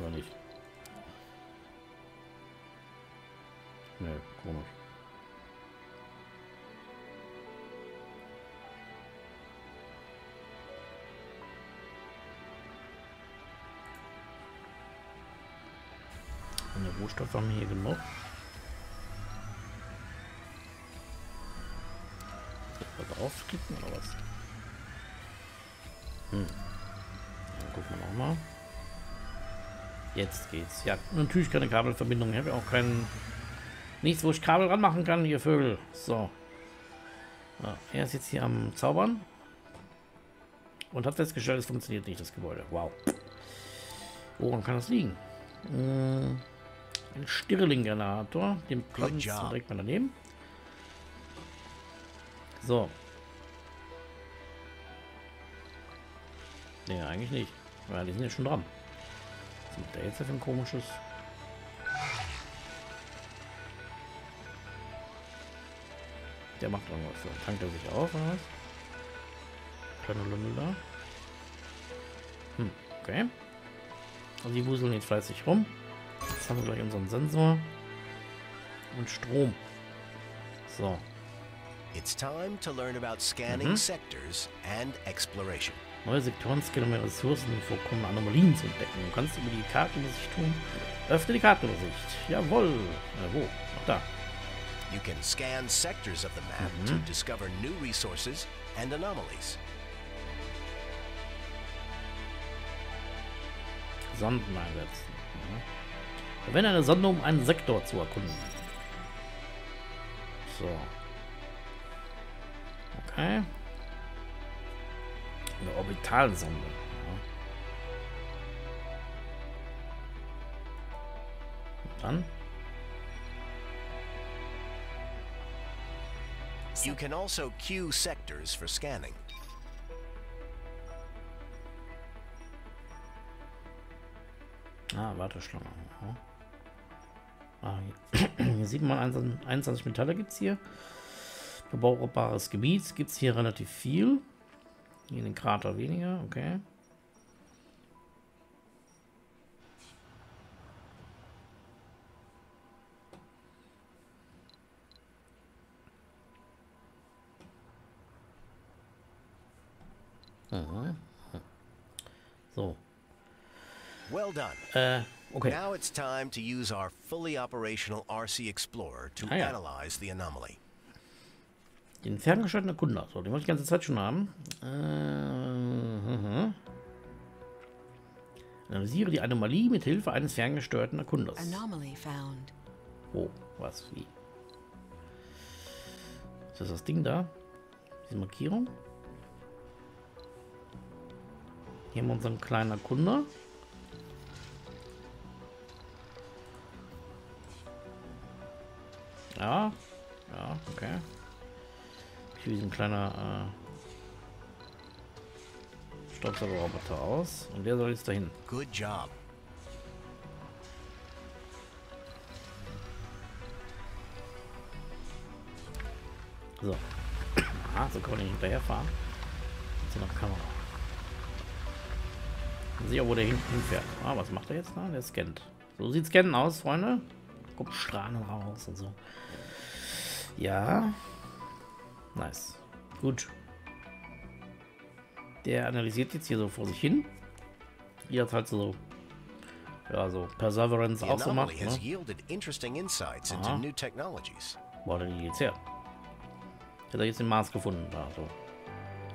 Oder nicht? Ne, komisch. Und der Rohstoff haben wir hier genug. So, draufklicken oder was? Hm. Dann gucken wir nochmal. Jetzt geht's. Ja, natürlich keine Kabelverbindung. Ich habe auch keinen. Nichts, wo ich Kabel ranmachen kann, ihr Vögel. So. Ja, er ist jetzt hier am Zaubern. Und hat festgestellt, es funktioniert nicht, das Gebäude. Wow. Woran kann das liegen? Hm, ein Stirling-Generator. Den Platz direkt mal daneben. So. Nee, eigentlich nicht. Ja, die sind ja schon dran. Was ist der jetzt für ein komisches... Der macht irgendwas. So, tankt er sich auf, oder was? Kleine Lümmel da. Hm, okay. Also die wuseln jetzt fleißig rum. Jetzt haben wir gleich unseren Sensor. Und Strom. So. It's time to learn about scanning mhm. sectors and exploration. Neue Sektoren scannen mehr Ressourcen, vorkommende Anomalien zu entdecken. Du kannst über die Kartenübersicht tun. Öffne die Kartenübersicht. Jawohl. Äh, wo? Ach, da. You can scan sectors of the map mhm. to discover new resources and anomalies. Sonden einsetzen. Mhm. Verwende eine Sonde, um einen Sektor zu erkunden. So. Okay. Eine Orbitalsonde. Ja. dann? You can also queue sectors for scanning. Ah, Warteschlange. Ah, hier sieht man 21 Metalle gibt es hier. Bebaubares Gebiet gibt es hier relativ viel. Hier in den Krater weniger, okay. Aha. So. Well done. Äh, okay. Now it's time to use our fully operational RC Explorer to ah, ja. analyze the anomaly. Den ferngesteuerten Erkunder. So, den wollte ich die ganze Zeit schon haben. Äh, uh Analysiere die Anomalie mit Hilfe eines ferngesteuerten Erkunders. Oh, was? Wie? Ist das das Ding da? Diese Markierung? Hier haben wir unseren kleinen Erkunder. Ja, ja, okay. Hier wie ein kleiner äh, Staubsaugerroboter aus. Und der soll jetzt dahin. Good job. So. Ah, so kann man nicht hinterherfahren. Jetzt noch Kamera. Sicher, wo der hinten hinfährt. Ah, was macht er jetzt da? Der scannt. So sieht Scannen aus, Freunde. Guckt Strahlen raus und so. Ja, Nice. Gut. Der analysiert jetzt hier so vor sich hin. Hier hat halt so ja, so Perseverance auch so macht. Ne? Wo hat er die jetzt her? Hat er jetzt den Mars gefunden. Da, so.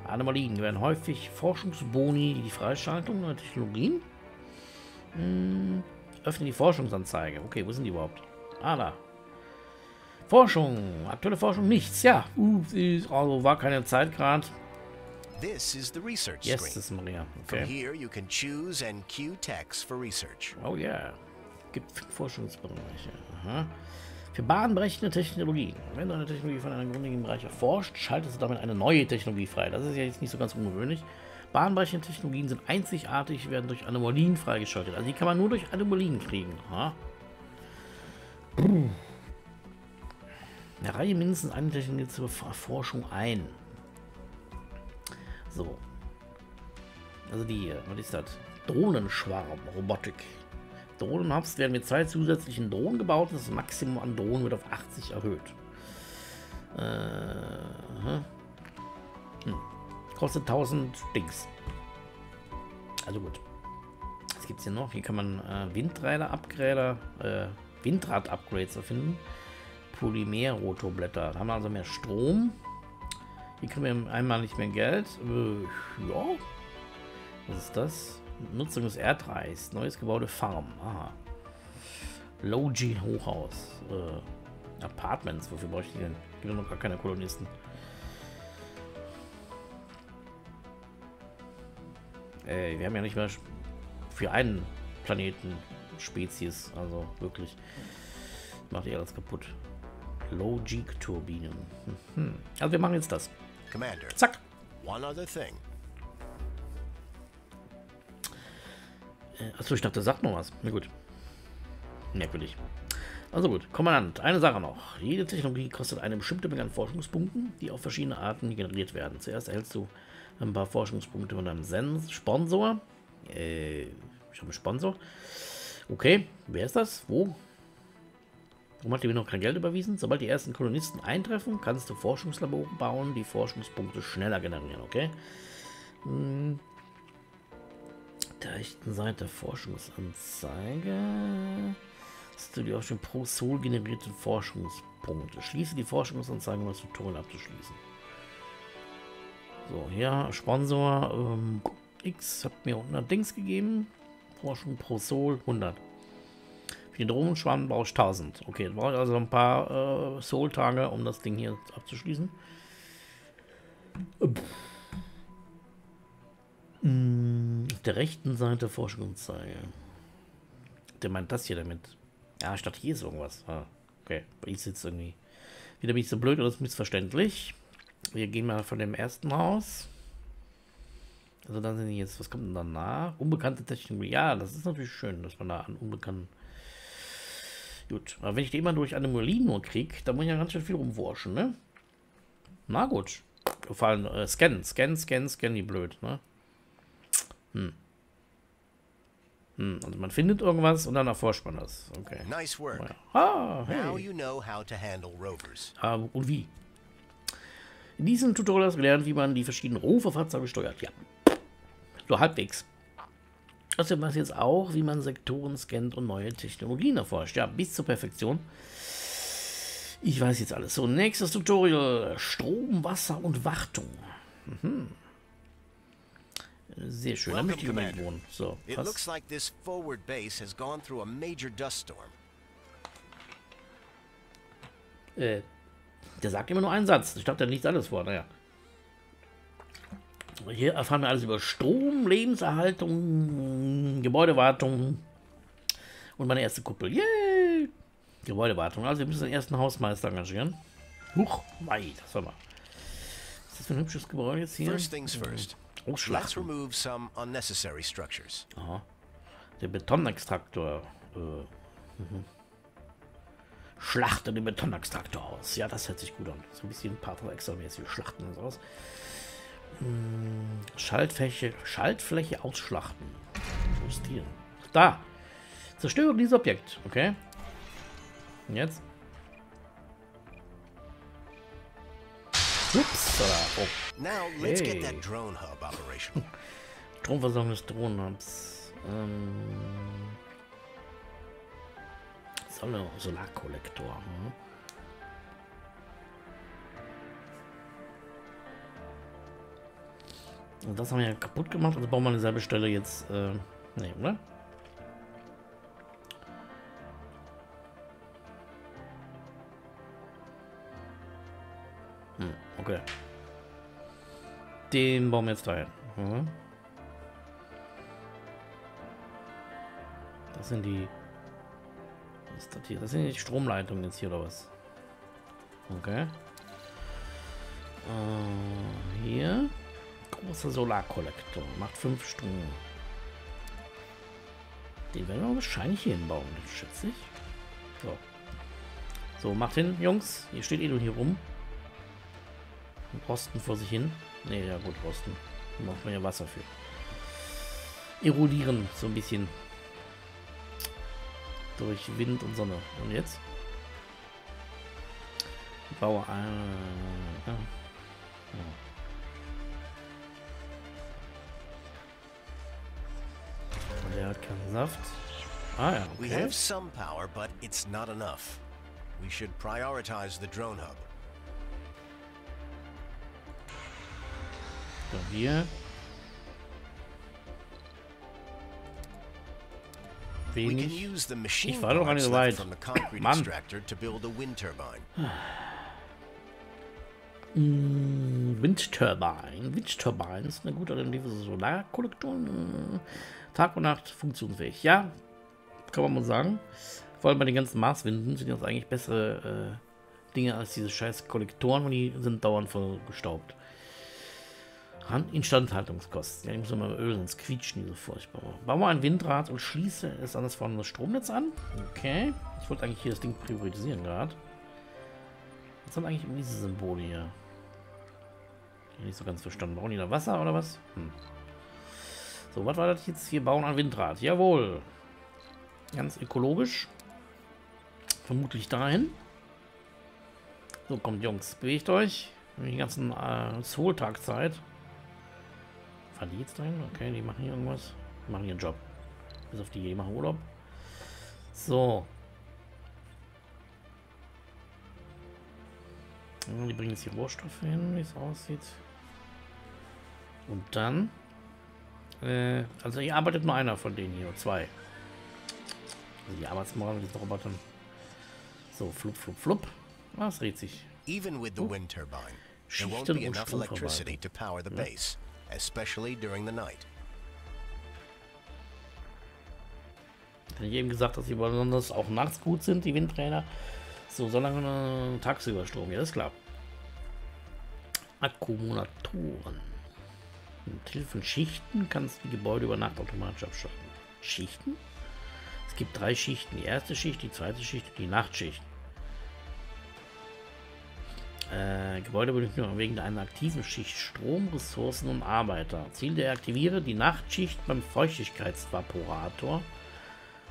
Anomalien werden häufig Forschungsboni, die Freischaltung neuer Technologien. Hm, öffne die Forschungsanzeige. Okay, wo sind die überhaupt? Ah, da. Forschung. Aktuelle Forschung nichts. Ja, uh, also war keine Zeit gerade. This is the research yes, screen. das ist Maria. Okay. From here you can choose and queue text for research. Oh yeah. Gibt Forschungsbereiche. Aha. Für bahnbrechende Technologien. Wenn du eine Technologie von einem grundlegenden Bereich erforscht, schaltest du damit eine neue Technologie frei. Das ist ja jetzt nicht so ganz ungewöhnlich. Bahnbrechende Technologien sind einzigartig, werden durch Anomalien freigeschaltet. Also die kann man nur durch Anomalien kriegen. Ha? Eine Reihe mindestens eine Technik zur Erforschung ein. So. Also die, was ist das? Drohnenschwarm, Robotik. Drohnenhubs werden mit zwei zusätzlichen Drohnen gebaut. Das Maximum an Drohnen wird auf 80 erhöht. Äh, hm. Kostet 1000 Dings. Also gut. Was gibt es hier noch? Hier kann man äh, Windräder-Upgrader, äh, Windrad-Upgrades erfinden. Polymer-Rotorblätter. Da haben wir also mehr Strom. Hier kriegen wir einmal nicht mehr Geld. Äh, ja. Was ist das? Nutzung des Erdreichs. Neues Gebäude Farm. Aha. Logi Hochhaus. Äh, Apartments. Wofür brauche ich die denn? Gibt noch gar keine Kolonisten. Ey, wir haben ja nicht mehr für einen Planeten Spezies. Also wirklich. Macht ihr alles kaputt. Logic-Turbinen. Hm. Also wir machen jetzt das. Commander. Zack. One other thing. Äh, achso, ich dachte, sagt noch was. Na gut. Merkwürdig. Also gut, Kommandant, eine Sache noch. Jede Technologie kostet eine bestimmte Menge an Forschungspunkten, die auf verschiedene Arten generiert werden. Zuerst erhältst du ein paar Forschungspunkte von deinem Sens Sponsor. Äh, ich habe einen Sponsor. Okay, wer ist das? Wo? Warum hat ihr mir noch kein Geld überwiesen? Sobald die ersten Kolonisten eintreffen, kannst du Forschungslabore bauen, die Forschungspunkte schneller generieren, okay? Hm. Der rechten Seite Forschungsanzeige. Hast du die auch schon pro Sol generierten Forschungspunkte. Schließe die Forschungsanzeige, um das Tutorial abzuschließen. So, hier Sponsor ähm, X hat mir 100 Dings gegeben. Forschung pro Sol 100. Für den Drohnenschwamm brauche ich 1000. Okay, brauche ich also ein paar äh, Soul-Tage, um das Ding hier abzuschließen. Mm, auf der rechten Seite Forschungsanzeige. Der meint das hier damit. Ja, statt hier ist irgendwas. Ah, okay, ich sitze irgendwie. Wieder bin ich so blöd das ist missverständlich. Wir gehen mal von dem ersten Haus. Also dann sind jetzt, was kommt denn danach? Unbekannte Technologie. Ja, das ist natürlich schön, dass man da an unbekannten. Gut, aber wenn ich den immer durch eine Molino kriege, dann muss ich ja ganz schön viel rumforschen, ne? Na gut. Gefallen, äh, scannen, scannen, scannen, scannen, wie blöd, ne? Hm. Hm, also man findet irgendwas und dann erforscht man das. Okay. Nice work. Ah, hey. Now you know how to handle rovers. Ah, und wie? In diesem Tutorial hast du gelernt, wie man die verschiedenen Roverfahrzeuge steuert. Ja. So halbwegs. Außerdem weiß jetzt auch, wie man Sektoren scannt und neue Technologien erforscht. Ja, bis zur Perfektion. Ich weiß jetzt alles. So, nächstes Tutorial. Strom, Wasser und Wartung. Mhm. Sehr schön, da möchte ich unbedingt wohnen. So, It was? looks like this forward base has gone through a major dust storm. Äh, der sagt immer nur einen Satz. Ich glaube, der liest alles vor. Naja. Hier erfahren wir alles über Strom, Lebenserhaltung, Gebäudewartung und meine erste Kuppel. Yay! Gebäudewartung. Also wir müssen den ersten Hausmeister engagieren. Huch, wei, das war mal. Was ist das für ein hübsches Gebäude jetzt hier? First things first. Oh, Let's Schlachten. remove some unnecessary structures. Aha. Der Betonextraktor. Äh, mhm. Schlachte den Betonextraktor aus. Ja, das hört sich gut an. So ein bisschen Partner extra mäßig schlachten das aus. Hm, Schaltfläche, Schaltfläche ausschlachten. Ach, Da. Zerstöre dieses Objekt. Okay. Und jetzt? Ups. Oh. Now let's get that drone hub operational. Stromversorgung des Drohnenhubs. Ähm, Solar Solarkollektor. Hm. Und das haben wir ja kaputt gemacht, also bauen wir an dieselbe Stelle jetzt. Äh, ne, oder? Hm, okay. Den bauen wir jetzt dahin. Mhm. Das sind die. Was ist das hier? Das sind die Stromleitungen jetzt hier oder was? Okay. Äh, hier. Großer Solarkollektor. Macht 5 Strom. Den werden wir wahrscheinlich hier hinbauen, schätze ich. So. So, macht hin, Jungs. Ihr steht eh nur hier rum. Und rosten vor sich hin. Ne, ja gut, rosten. Da braucht man ja Wasser für. erodieren, so ein bisschen. Durch Wind und Sonne. Und jetzt? Baue ein. Ja. Ja. Der hat keinen Saft. Ah ja, We have some power, but it's not enough. We should prioritize the drone hub. So, hier. We can use the machine Ich war doch gar parts nicht left from the concrete extractor to build a wind turbine. Mm, Windturbine. Windturbine ist eine gute alternative Solarkollektor. Mm, Tag und Nacht funktionsfähig. Ja, kann man mal sagen. Vor allem bei den ganzen Marswinden sind das eigentlich bessere äh, Dinge als diese scheiß Kollektoren und die sind dauernd vollgestaubt. Hand Instandhaltungskosten. Ja, ich muss immer Öl, sonst quietschen die so furchtbar. Baue mal ein Windrad und schließe es an das vorhandene Stromnetz an. Okay. Ich wollte eigentlich hier das Ding priorisieren gerade. Was sind eigentlich diese Symbole hier? Nicht so ganz verstanden. Brauchen die da Wasser oder was? Hm. So, was war das jetzt? Hier bauen ein Windrad. Jawohl. Ganz ökologisch. Vermutlich dahin. So, kommt Jungs. Bewegt euch. Die ganzen äh, Soul-Tag-Zeit. Fahren die jetzt dahin? Okay, die machen hier irgendwas. Die machen ihren Job. Bis auf die, die machen Urlaub. So. Die bringen jetzt die Rohstoffe hin, wie es aussieht. Und dann. Äh, also hier arbeitet nur einer von denen hier, zwei. Also die Arbeitsmoral mit diesen Robotern. So, flup, flup, flup. Es dreht sich. Even with the wind turbine, there won't be enough electricity to power the base, especially during the night. Hätte ich eben gesagt, dass sie besonders auch nachts gut sind, die Windräder. So, solange äh, tagsüber Strom, ja, das ist klar. Akkumulatoren. Mit Hilfe von Schichten kannst du die Gebäude über Nacht automatisch abschalten. Schichten? Es gibt drei Schichten. Die erste Schicht, die zweite Schicht und die Nachtschicht. Äh, Gebäude benötigen wegen einer aktiven Schicht Strom, Ressourcen und Arbeiter. Ziel der Aktiviere die Nachtschicht beim Feuchtigkeitsvaporator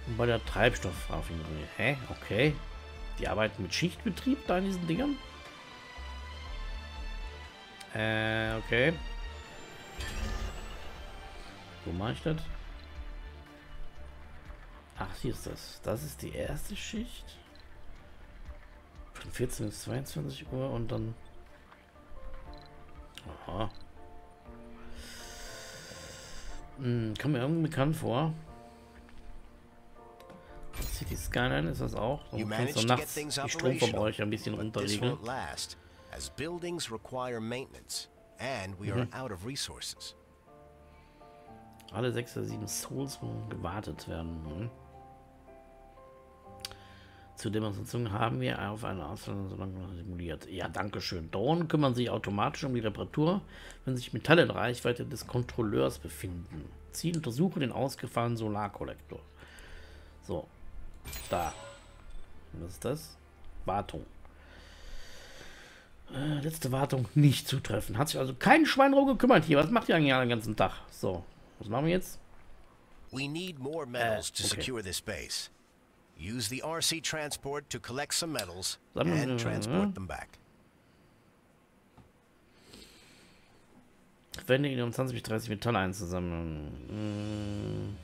und bei der Treibstoffraffinerie. Hä? Okay. Die arbeiten mit Schichtbetrieb da in diesen Dingern? Äh, okay. Wo mache ich das? Ach, hier ist das. Das ist die erste Schicht. Von 14 bis 22 Uhr und dann... Aha. Hm, kommt mir irgendwie bekannt vor. City Skyline ist das auch. Dann kannst du nachts die Stromverbräuche ein bisschen runterregeln. last, as buildings require maintenance, and we are out of resources. Alle sechs oder sieben Souls wollen gewartet werden. Hm. Zur Demonstration haben wir auf eine Ausstellung so lange simuliert. Ja, danke schön. Drohnen kümmern sich automatisch um die Reparatur, wenn sich Metalle in Reichweite des Kontrolleurs befinden. Ziel untersuche den ausgefallenen Solarkollektor. So. Da. Was ist das? Wartung. Äh, letzte Wartung nicht zutreffen. Hat sich also kein Schwein drum gekümmert hier. Was macht ihr eigentlich den ganzen Tag? So. Was machen wir jetzt? We need more metals to okay. secure this base. Use the RC transport to collect some metals Sammeln and transport them back. Wende ihn um 20 bis 30 Metalle einzusammeln. Mm.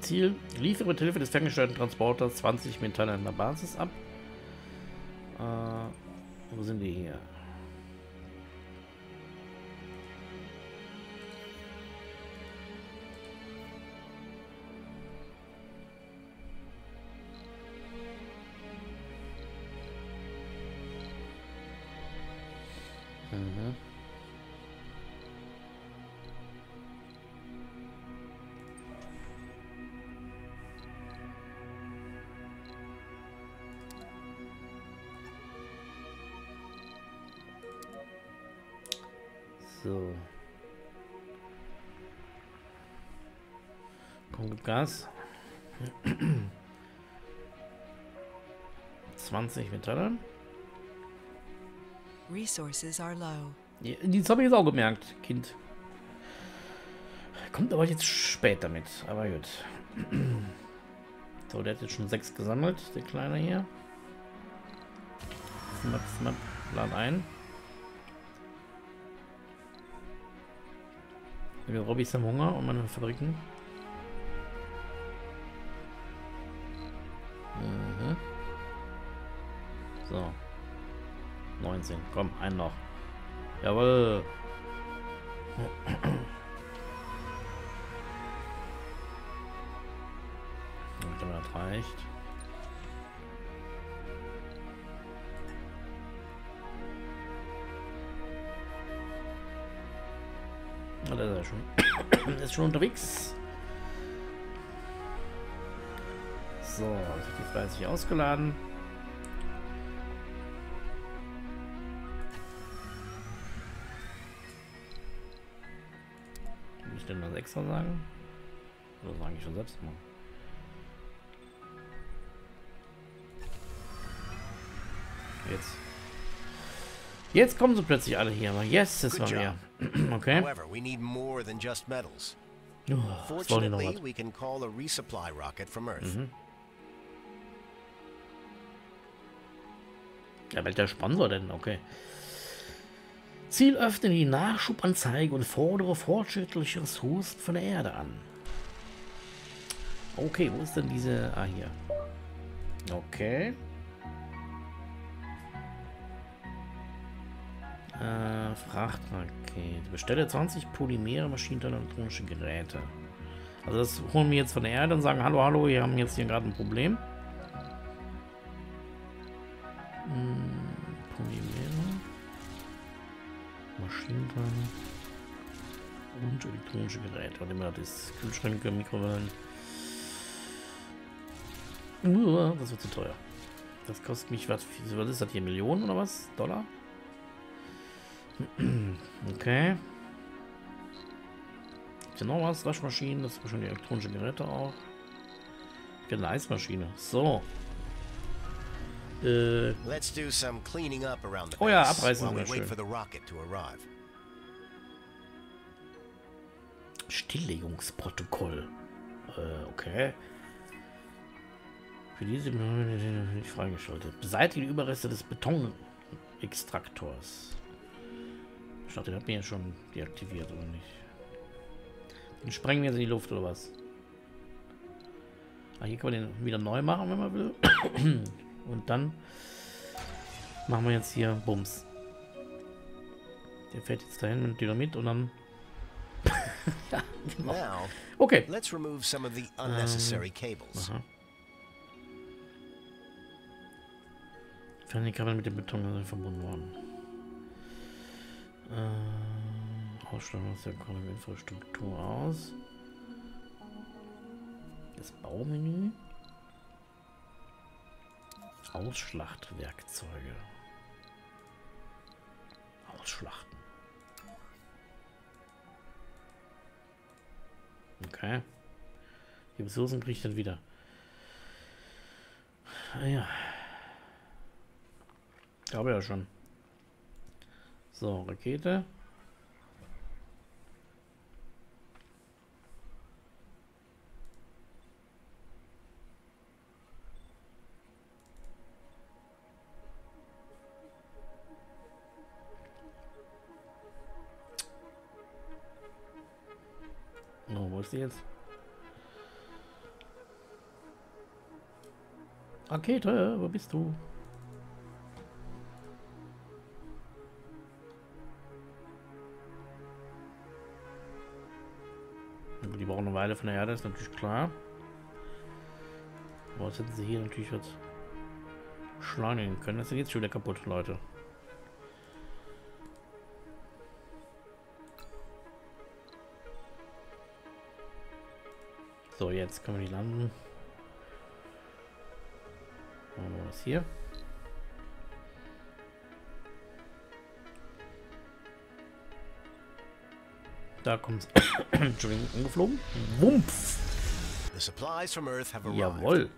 Ziel: Liefere mit Hilfe des ferngesteuerten Transporters 20 Metalle an der Basis ab. Äh, wo sind die hier? Mhm. So. Komm, gib Gas. 20 Metalle. Resources are low. Das habe ich jetzt auch gemerkt, Kind. kommt aber jetzt spät damit. Aber gut. So, der hat jetzt schon sechs gesammelt, der Kleine hier. Snap, snap, lad ein. Wir Robby ist am Hunger und meine Fabriken. Mhm. So. 19. Komm, einen noch. Jawohl. Ich glaube, das reicht. Da ist er schon. ist schon unterwegs. So, also die fleißig ausgeladen. Will ich denn das extra sagen? Oder sage ich schon selbst mal? Jetzt. Jetzt kommen sie plötzlich alle hier. Aber yes, das war mehr. okay. However, we need more than just metals. Oh, Fortunately, was. we can call a resupply rocket from Earth. Mhm. Ja, welcher Sponsor denn? Okay. Ziel öffne die Nachschubanzeige und fordere fortschrittliches Husten von der Erde an. Okay, wo ist denn diese... Ah, hier. Okay. Äh, Frachtrakete. Bestelle 20 Polymere, Maschinenteile elektronische Geräte. Also das holen wir jetzt von der Erde und sagen, hallo, hallo, wir haben jetzt hier gerade ein Problem. Hm, Polymere. Maschinenteile. Und elektronische Geräte. Und immer das Kühlschränke, Mikrowellen. Uh, das wird zu teuer. Das kostet mich was. Was ist das hier? Millionen oder was? Dollar? Okay. Ist hier noch was? Waschmaschinen, das ist wahrscheinlich elektronische Geräte auch. Eine Eismaschine. So. Äh, Let's do some cleaning up around the Oh ja, abreißen while we wäre wait schön. for the rocket to arrive. Stilllegungsprotokoll. Äh, okay. Für diese nicht freigeschaltet. Beseitige die Überreste des Betonextraktors. Ich dachte, der hat mir ja schon deaktiviert, oder nicht? Den sprengen wir jetzt in die Luft, oder was? Ah, hier kann man den wieder neu machen, wenn man will. Und dann machen wir jetzt hier Bums. Der fährt jetzt dahin mit Dynamit und dann... ja, genau. Okay. let's remove some of the unnecessary cables. Aha. Fern die Kabel mit dem Beton verbunden worden. Äh, Ausstattung aus der Infrastruktur aus. Das Baumenü. Ausschlachtwerkzeuge. Ausschlachten. Okay. Die Ressourcen kriege ich dann wieder. Ah ja. Glaube ja schon. So, Rakete. Oh, wo ist die jetzt? Rakete, wo bist du? Weile von der Erde, ist natürlich klar. Aber jetzt hätten sie hier natürlich was schleunigen können. Das ist jetzt schon wieder kaputt, Leute. So, jetzt können wir die landen. Machen wir was hier. Da kommt Entschuldigung. Wumpf. Earth have arrived, Jawohl.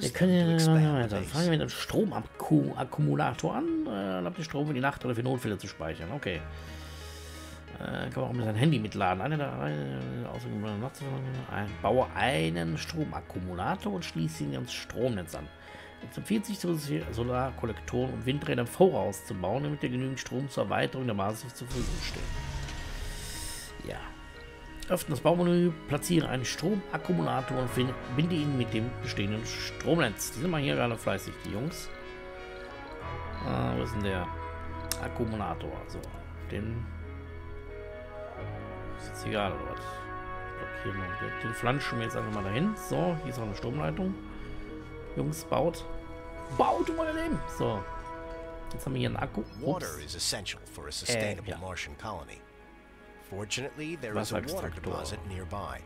Wir können ja weiter. Fangen wir mit dem Stromakkumulator an. Äh, Dann habt ihr Strom für die Nacht oder für Notfälle zu speichern. Okay. Äh, kann man auch mit seinem Handy mitladen. Eine der ein, baue einen Stromakkumulator und schließe ihn ans Stromnetz an. Es empfiehlt sich, Solarkollektoren und Windräder im Voraus zu bauen, damit der genügend Strom zur Erweiterung der Basis zur Verfügung steht. Ja. Öffne das Baumenü, platziere einen Stromakkumulator und binde ihn mit dem bestehenden Stromnetz. Die sind mal hier gerade fleißig, die Jungs. Ah, wo ist denn der Akkumulator? So, den ist jetzt egal, oder was? Blockieren wir. Den flanschen wir jetzt einfach mal dahin. So, hier ist auch eine Stromleitung. Jungs, baut. Baut mal daneben. So. Jetzt haben wir hier einen Akku. Water is essential for a sustainable äh, ja. Martian colony. Fortunately, there is a water deposit nearby.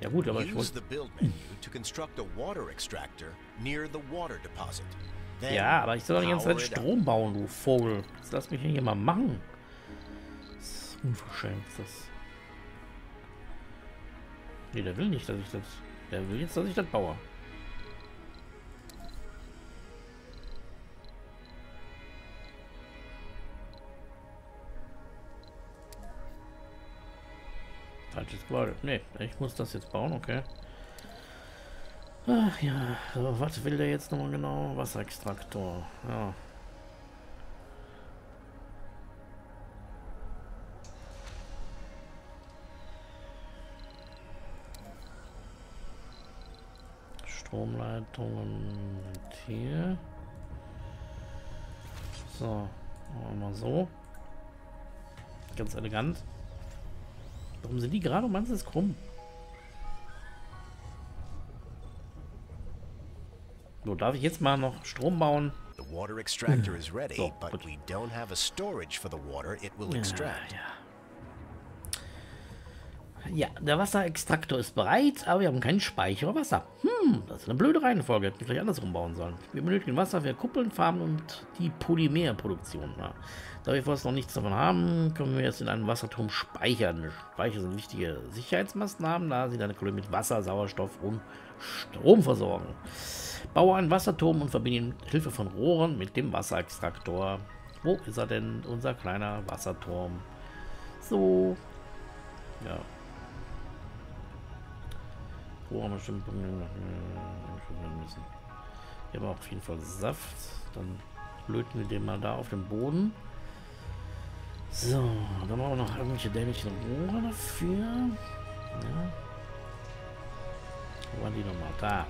Ja gut, aber ich Use the build menu to construct a water extractor near the water deposit. Ja, aber ich soll doch die ganze Zeit Strom bauen, du Vogel. Jetzt lass mich hier mal machen. Das ist unverschämt, das. Nee, der will nicht, dass ich das... Der will jetzt, dass ich das baue. Falsches Gebäude. Nee, ich muss das jetzt bauen, okay. Ach ja, so, was will der jetzt nochmal genau? Wasserextraktor. Ja. Stromleitungen hier. So, machen wir mal so. Ganz elegant. Warum sind die gerade um ganzes krumm? So, darf ich jetzt mal noch Strom bauen? The water extractor is ready, so, but we don't have a storage for the water it will extract. Ja, ja. Ja, der Wasserextraktor ist bereit, aber wir haben keinen Speicher Wasser. Hm, das ist eine blöde Reihenfolge. Hätten wir vielleicht andersrum bauen sollen. Wir benötigen Wasser für Kuppeln, Farben und die Polymerproduktion. Ja. Da wir vorerst noch nichts davon haben, können wir jetzt in einem Wasserturm speichern. Speicher sind wichtige Sicherheitsmaßnahmen, da sie deine Kuppel mit Wasser, Sauerstoff und Strom versorgen. Baue einen Wasserturm und verbinde ihn mit Hilfe von Rohren mit dem Wasserextraktor. Wo ist er denn, unser kleiner Wasserturm? So. Ja. Wo haben wir müssen? Hier haben wir auf jeden Fall Saft. Dann löten wir den mal da auf den Boden. So, dann haben wir noch irgendwelche dämlichen Rohre dafür. Ja. Wo waren die nochmal? Da.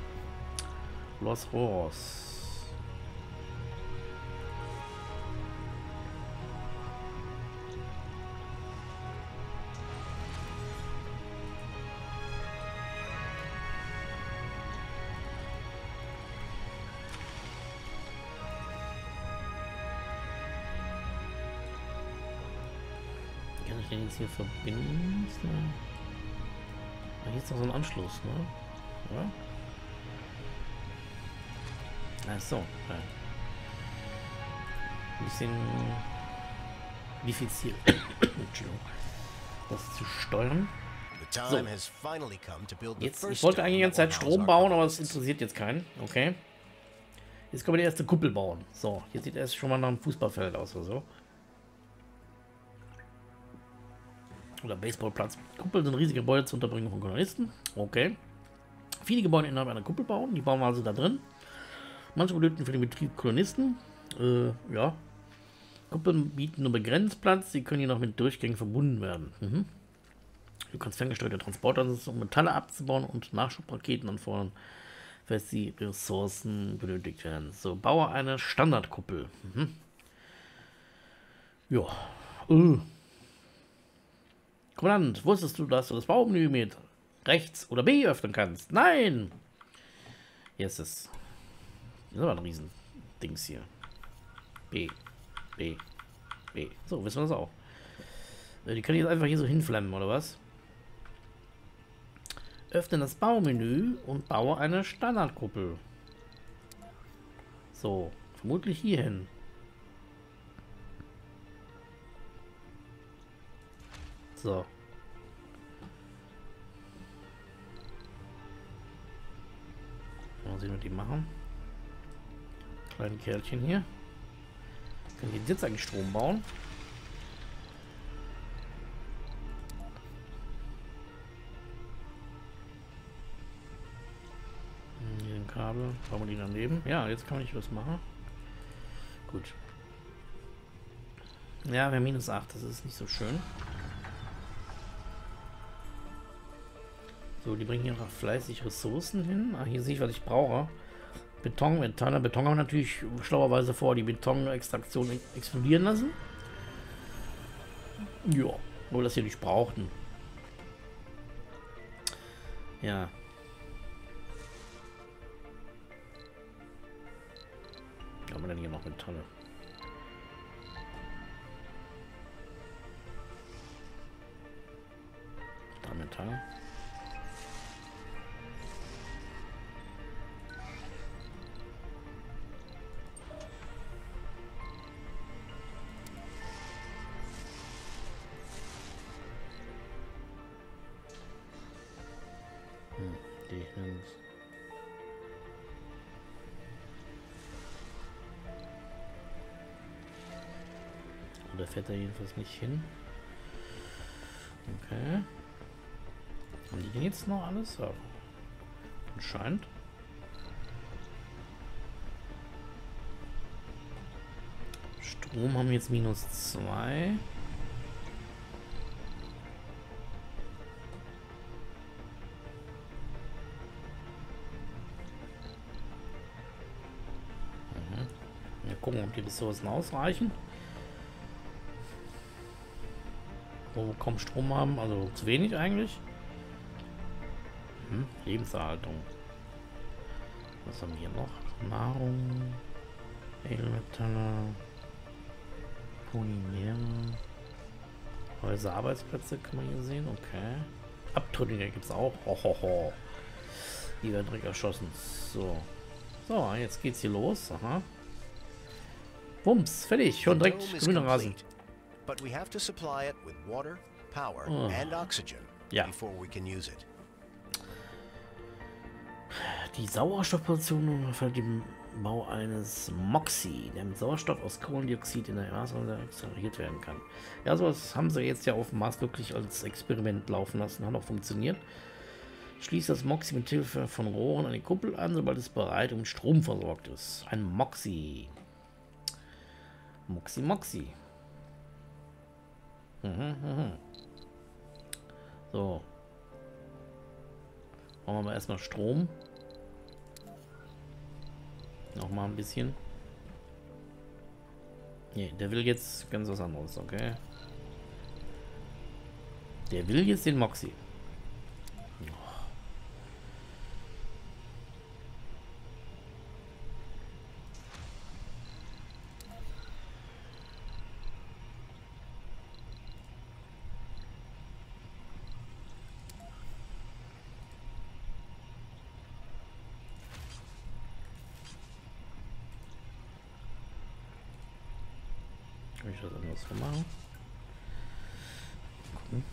Los Rohrs. Hier verbinden? Ah, hier ist noch so ein Anschluss, ne? Ja? Ach so. Ja. Ein bisschen diffizil. Entschuldigung. Das zu steuern. So. Jetzt, ich wollte eigentlich die ganze Zeit Strom bauen, aber das interessiert jetzt keinen. Okay. Jetzt können wir die erste Kuppel bauen. So, hier sieht es schon mal nach einem Fußballfeld aus oder so. Oder Baseballplatz. Kuppeln sind riesige Gebäude zur Unterbringung von Kolonisten. Okay. Viele Gebäude innerhalb einer Kuppel bauen. Die bauen wir also da drin. Manche benötigen für den Betrieb Kolonisten. Äh, ja. Kuppeln bieten nur begrenzt Platz. Sie können jedoch mit Durchgängen verbunden werden. Mhm. Du kannst ferngesteuerte Transporter um Metalle abzubauen und Nachschubraketen anfordern, falls die Ressourcen benötigt werden. So, baue eine Standardkuppel. Mhm. Ja. Äh. Kommandant, wusstest du, dass du das Baumenü mit rechts oder B öffnen kannst? Nein! Hier ist es. Das ist aber ein Riesendings hier. B. B. B. So, wissen wir das auch. Äh, die ich jetzt einfach hier so hinflammen, oder was? Öffne das Baumenü und baue eine Standardkuppel. So, vermutlich hierhin. So. Mal sehen, was die machen. Kleine Kerlchen hier. Können die jetzt eigentlich Strom bauen? Hm, hier ein Kabel. Bauen wir die daneben. Ja, jetzt kann ich was machen. Gut. Ja, wir minus 8, das ist nicht so schön. So, die bringen hier auch fleißig Ressourcen hin. Ah, hier sehe ich, was ich brauche. Beton, Metalle. Beton haben wir natürlich schlauerweise vor, die Betonextraktion explodieren lassen. Ja, nur dass wir nicht brauchten. Ja. Haben wir denn hier noch Metalle? Da Metall. Fährt er jedenfalls nicht hin? Okay. Haben die jetzt noch alles? Ja. Anscheinend. Strom haben wir jetzt minus 2. gucken, ob die Ressourcen ausreichen. Wo wir kaum Strom haben, also zu wenig eigentlich. Hm, Lebenserhaltung. Was haben wir hier noch? Nahrung, Edelmetalle, Polymere, Häuser, Arbeitsplätze kann man hier sehen, okay. Abtrünnige gibt es auch. Hohoho. Die werden direkt erschossen. So. So, jetzt geht's hier los. Aha. Bums, fertig. Schon direkt grüner Rasen. But we have to supply it with water, power oh. and oxygen ja. before we can use it. Die Sauerstoffproduktion für den Bau eines MOXIE, der mit Sauerstoff aus Kohlendioxid in der Marswand extrahiert werden kann. Ja, sowas haben sie jetzt ja auf dem Mars wirklich als Experiment laufen lassen, hat auch funktioniert. Schließt das MOXIE mit Hilfe von Rohren an die Kuppel an, sobald es bereit und Strom versorgt ist. Ein MOXIE. Moxie Moxie. So. Machen wir mal erstmal Strom. Noch mal ein bisschen. Nee, der will jetzt ganz was anderes, okay? Der will jetzt den Moxie. Kann ich das anders machen? Gucken.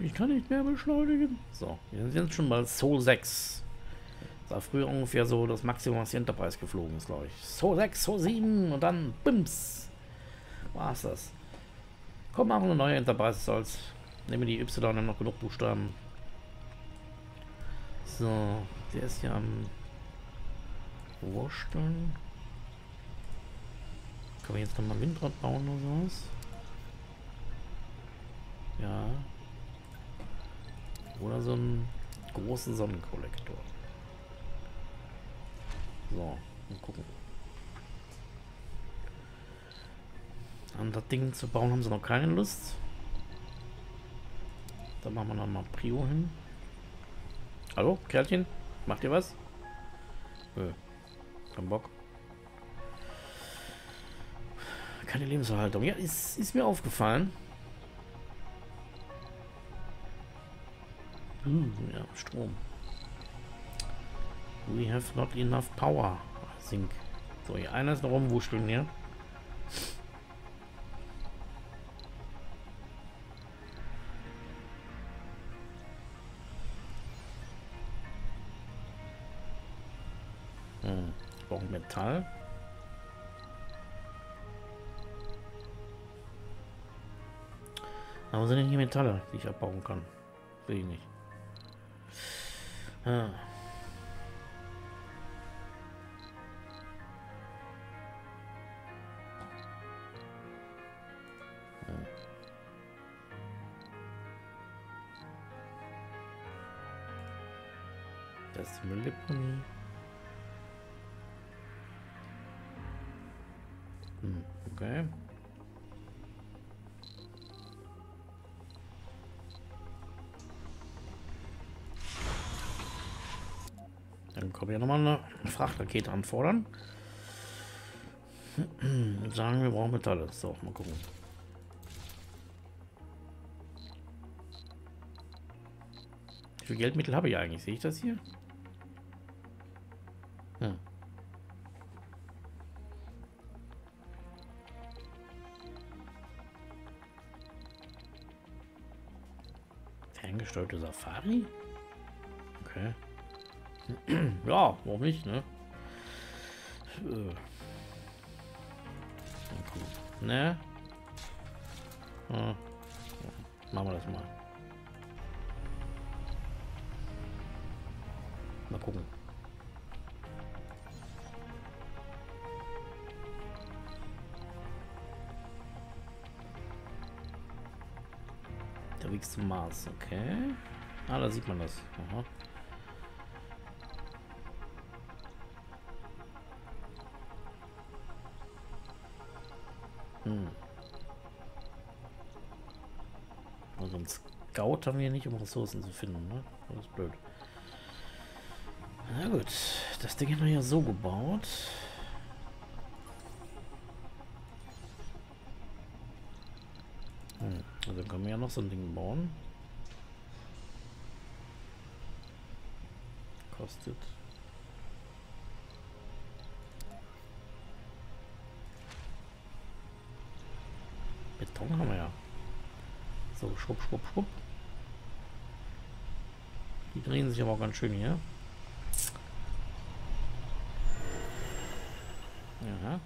Ich kann nicht mehr beschleunigen. So, wir sind schon mal Soul 6. Das war früher ungefähr so das Maximum, was die Enterprise geflogen ist, glaube ich. Soul 6, Soul 7 und dann Bims. War's das. Komm, machen eine neue Enterprise Souls. Nehmen die Y, haben noch genug Buchstaben. So, der ist ja am Wursteln. Können wir jetzt nochmal Windrad bauen oder sowas? Ja. Oder so einen großen Sonnenkollektor. So, mal gucken. An das Ding zu bauen haben sie noch keine Lust. Da machen wir nochmal Prio hin. Hallo, Kerlchen? Macht ihr was? Nö. Kein Bock. Keine Lebenserhaltung. Ja, ist, ist mir aufgefallen. Hm, Ooh, yeah, Strom. We have not enough power, I think. So, hier einer ist noch rumwuscheln hier. Hm, ich Metall. Aber sind denn hier Metalle, die ich abbauen kann? Sehe ich nicht. Das ist Mülldeponie. Wir nochmal eine Frachtrakete anfordern. Sagen, wir brauchen Metalle. So, mal gucken. Wie viel Geldmittel habe ich eigentlich? Sehe ich das hier? Hm. Ferngesteuerte Safari? Ja, warum nicht, ne? Ne? Machen wir das mal. Mal gucken. Der Weg zum Mars, okay. Ah, da sieht man das. Aha. Scout haben wir nicht, um Ressourcen zu finden, ne? Das ist blöd. Na gut, das Ding haben wir ja so gebaut. Hm, also können wir ja noch so ein Ding bauen. Kostet. Beton haben wir ja. So, schwupp, schwupp, schwupp. Die drehen sich aber auch ganz schön hier. Ja.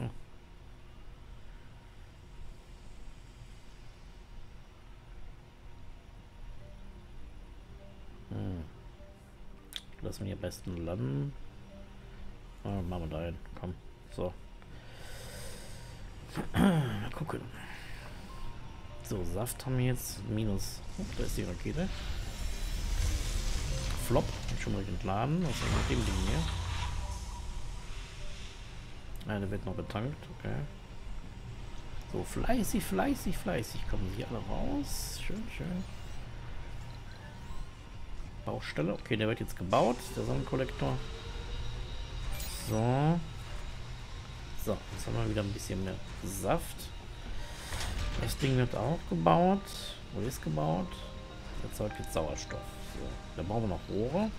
Oh. Hm. Hier am besten landen. Ah, machen wir da hin. Komm. So. Mal gucken. So, Saft haben wir jetzt minus. Oh, da ist die Rakete. Flop. Schon mal entladen. Was ist mit dem Ding hier? Der wird noch betankt. Okay. So, fleißig, fleißig, fleißig. Kommen sie alle raus. Schön, schön. Baustelle. Okay, der wird jetzt gebaut. Der Sonnenkollektor. So. So, jetzt haben wir wieder ein bisschen mehr Saft. Das Ding wird auch gebaut. Wo ist gebaut? Erzeugt jetzt Sauerstoff. So, da brauchen wir noch Rohre.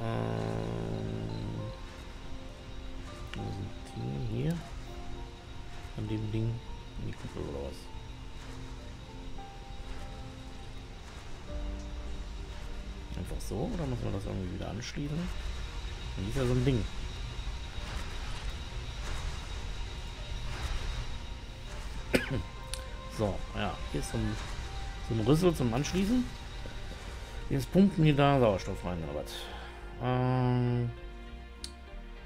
Ähm, wo sind die? Hier. An dem Ding. In die Kuppel oder was? Einfach so? Oder muss man das irgendwie wieder anschließen? Dann ist ja so ein Ding. So, ja, hier ist so ein, so ein Rüssel zum Anschließen. Jetzt pumpen wir da Sauerstoff rein, oder was? Ähm,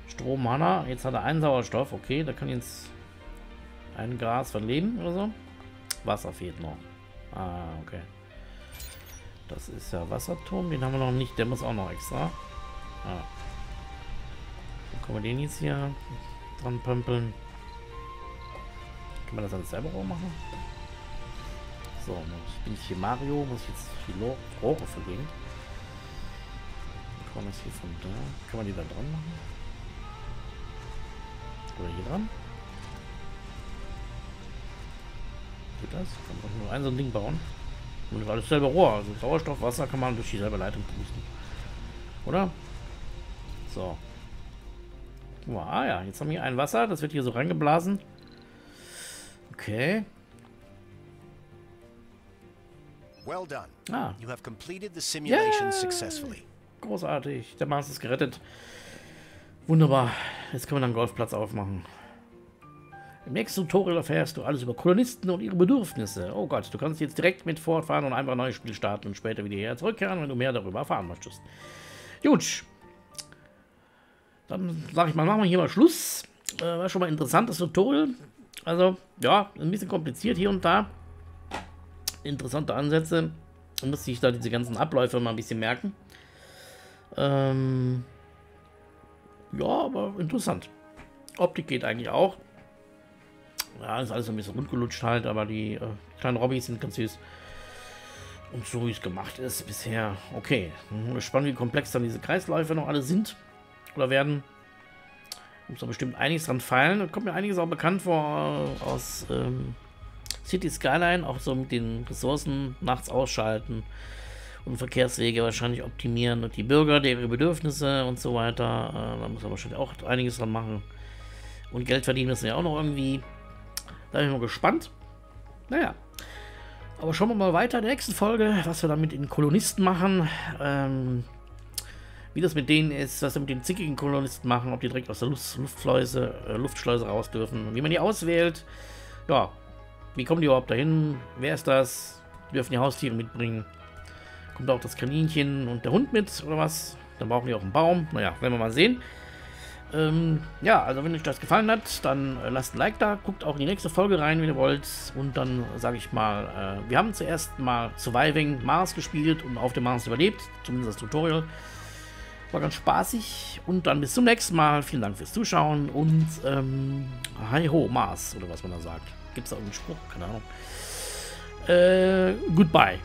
Strom, Hanna. Jetzt hat er einen Sauerstoff. Okay, da kann jetzt ein Gras von Leben oder so. Wasser fehlt noch. Ah, okay. Das ist ja Wasserturm. Den haben wir noch nicht. Der muss auch noch extra. Ah. Dann können wir den jetzt hier dran pömpeln. Kann man das dann selber auch machen? So, ich bin hier Mario, muss ich jetzt die Rohre verlegen. Kann man das hier von da? Kann man die da dran machen? Oder hier dran? Geht das? Kann man nur ein so ein Ding bauen. Und alles selber Rohr. Also Sauerstoff, Wasser kann man durch dieselbe Leitung pusten. Oder? So. Ah ja, jetzt haben wir ein Wasser. Das wird hier so reingeblasen. Okay. Well done. Ah. You have completed the simulation Yeah. successfully. Großartig. Der Mars ist gerettet. Wunderbar. Jetzt können wir dann Golfplatz aufmachen. Im nächsten Tutorial erfährst du alles über Kolonisten und ihre Bedürfnisse. Oh Gott, du kannst jetzt direkt mit fortfahren und einfach ein neues Spiel starten und später wieder hierher zurückkehren, wenn du mehr darüber erfahren möchtest. Gut. Dann sage ich mal, machen wir hier mal Schluss. Äh, war schon mal ein interessantes Tutorial. Also, ja, ein bisschen kompliziert hier und da. Interessante Ansätze. Da muss ich da diese ganzen Abläufe mal ein bisschen merken. Ähm, ja, aber interessant. Optik geht eigentlich auch. Ja, ist alles ein bisschen rundgelutscht halt, aber die äh, kleinen Robbys sind ganz süß. Und so wie es gemacht ist bisher, okay. Mhm, spannend, wie komplex dann diese Kreisläufe noch alle sind oder werden. Muss da bestimmt einiges dran feilen. Da kommt mir einiges auch bekannt vor äh, aus ähm, City Skyline, auch so mit den Ressourcen nachts ausschalten und Verkehrswege wahrscheinlich optimieren und die Bürger, ihre Bedürfnisse und so weiter. Äh, da muss man wahrscheinlich auch einiges dran machen. Und Geld verdienen müssen ja auch noch irgendwie. Da bin ich mal gespannt. Naja. Aber schauen wir mal weiter in der nächsten Folge, was wir dann mit den Kolonisten machen. Ähm, wie das mit denen ist, was wir mit den zickigen Kolonisten machen, ob die direkt aus der Luft, Luftschleuse, äh, Luftschleuse raus dürfen, wie man die auswählt. Ja, wie kommen die überhaupt dahin? Wer ist das? Die dürfen die Haustiere mitbringen. Kommt auch das Kaninchen und der Hund mit oder was? Dann brauchen die auch einen Baum. Naja, werden wir mal sehen. Ähm, ja, also wenn euch das gefallen hat, dann äh, lasst ein Like da. Guckt auch in die nächste Folge rein, wenn ihr wollt. Und dann sage ich mal, äh, wir haben zuerst mal Surviving Mars gespielt und auf dem Mars überlebt. Zumindest das Tutorial. War ganz spaßig. Und dann bis zum nächsten Mal. Vielen Dank fürs Zuschauen und ähm, Hi ho, Mars oder was man da sagt. Gibt es da irgendeinen Spruch? Keine Ahnung. Äh, goodbye.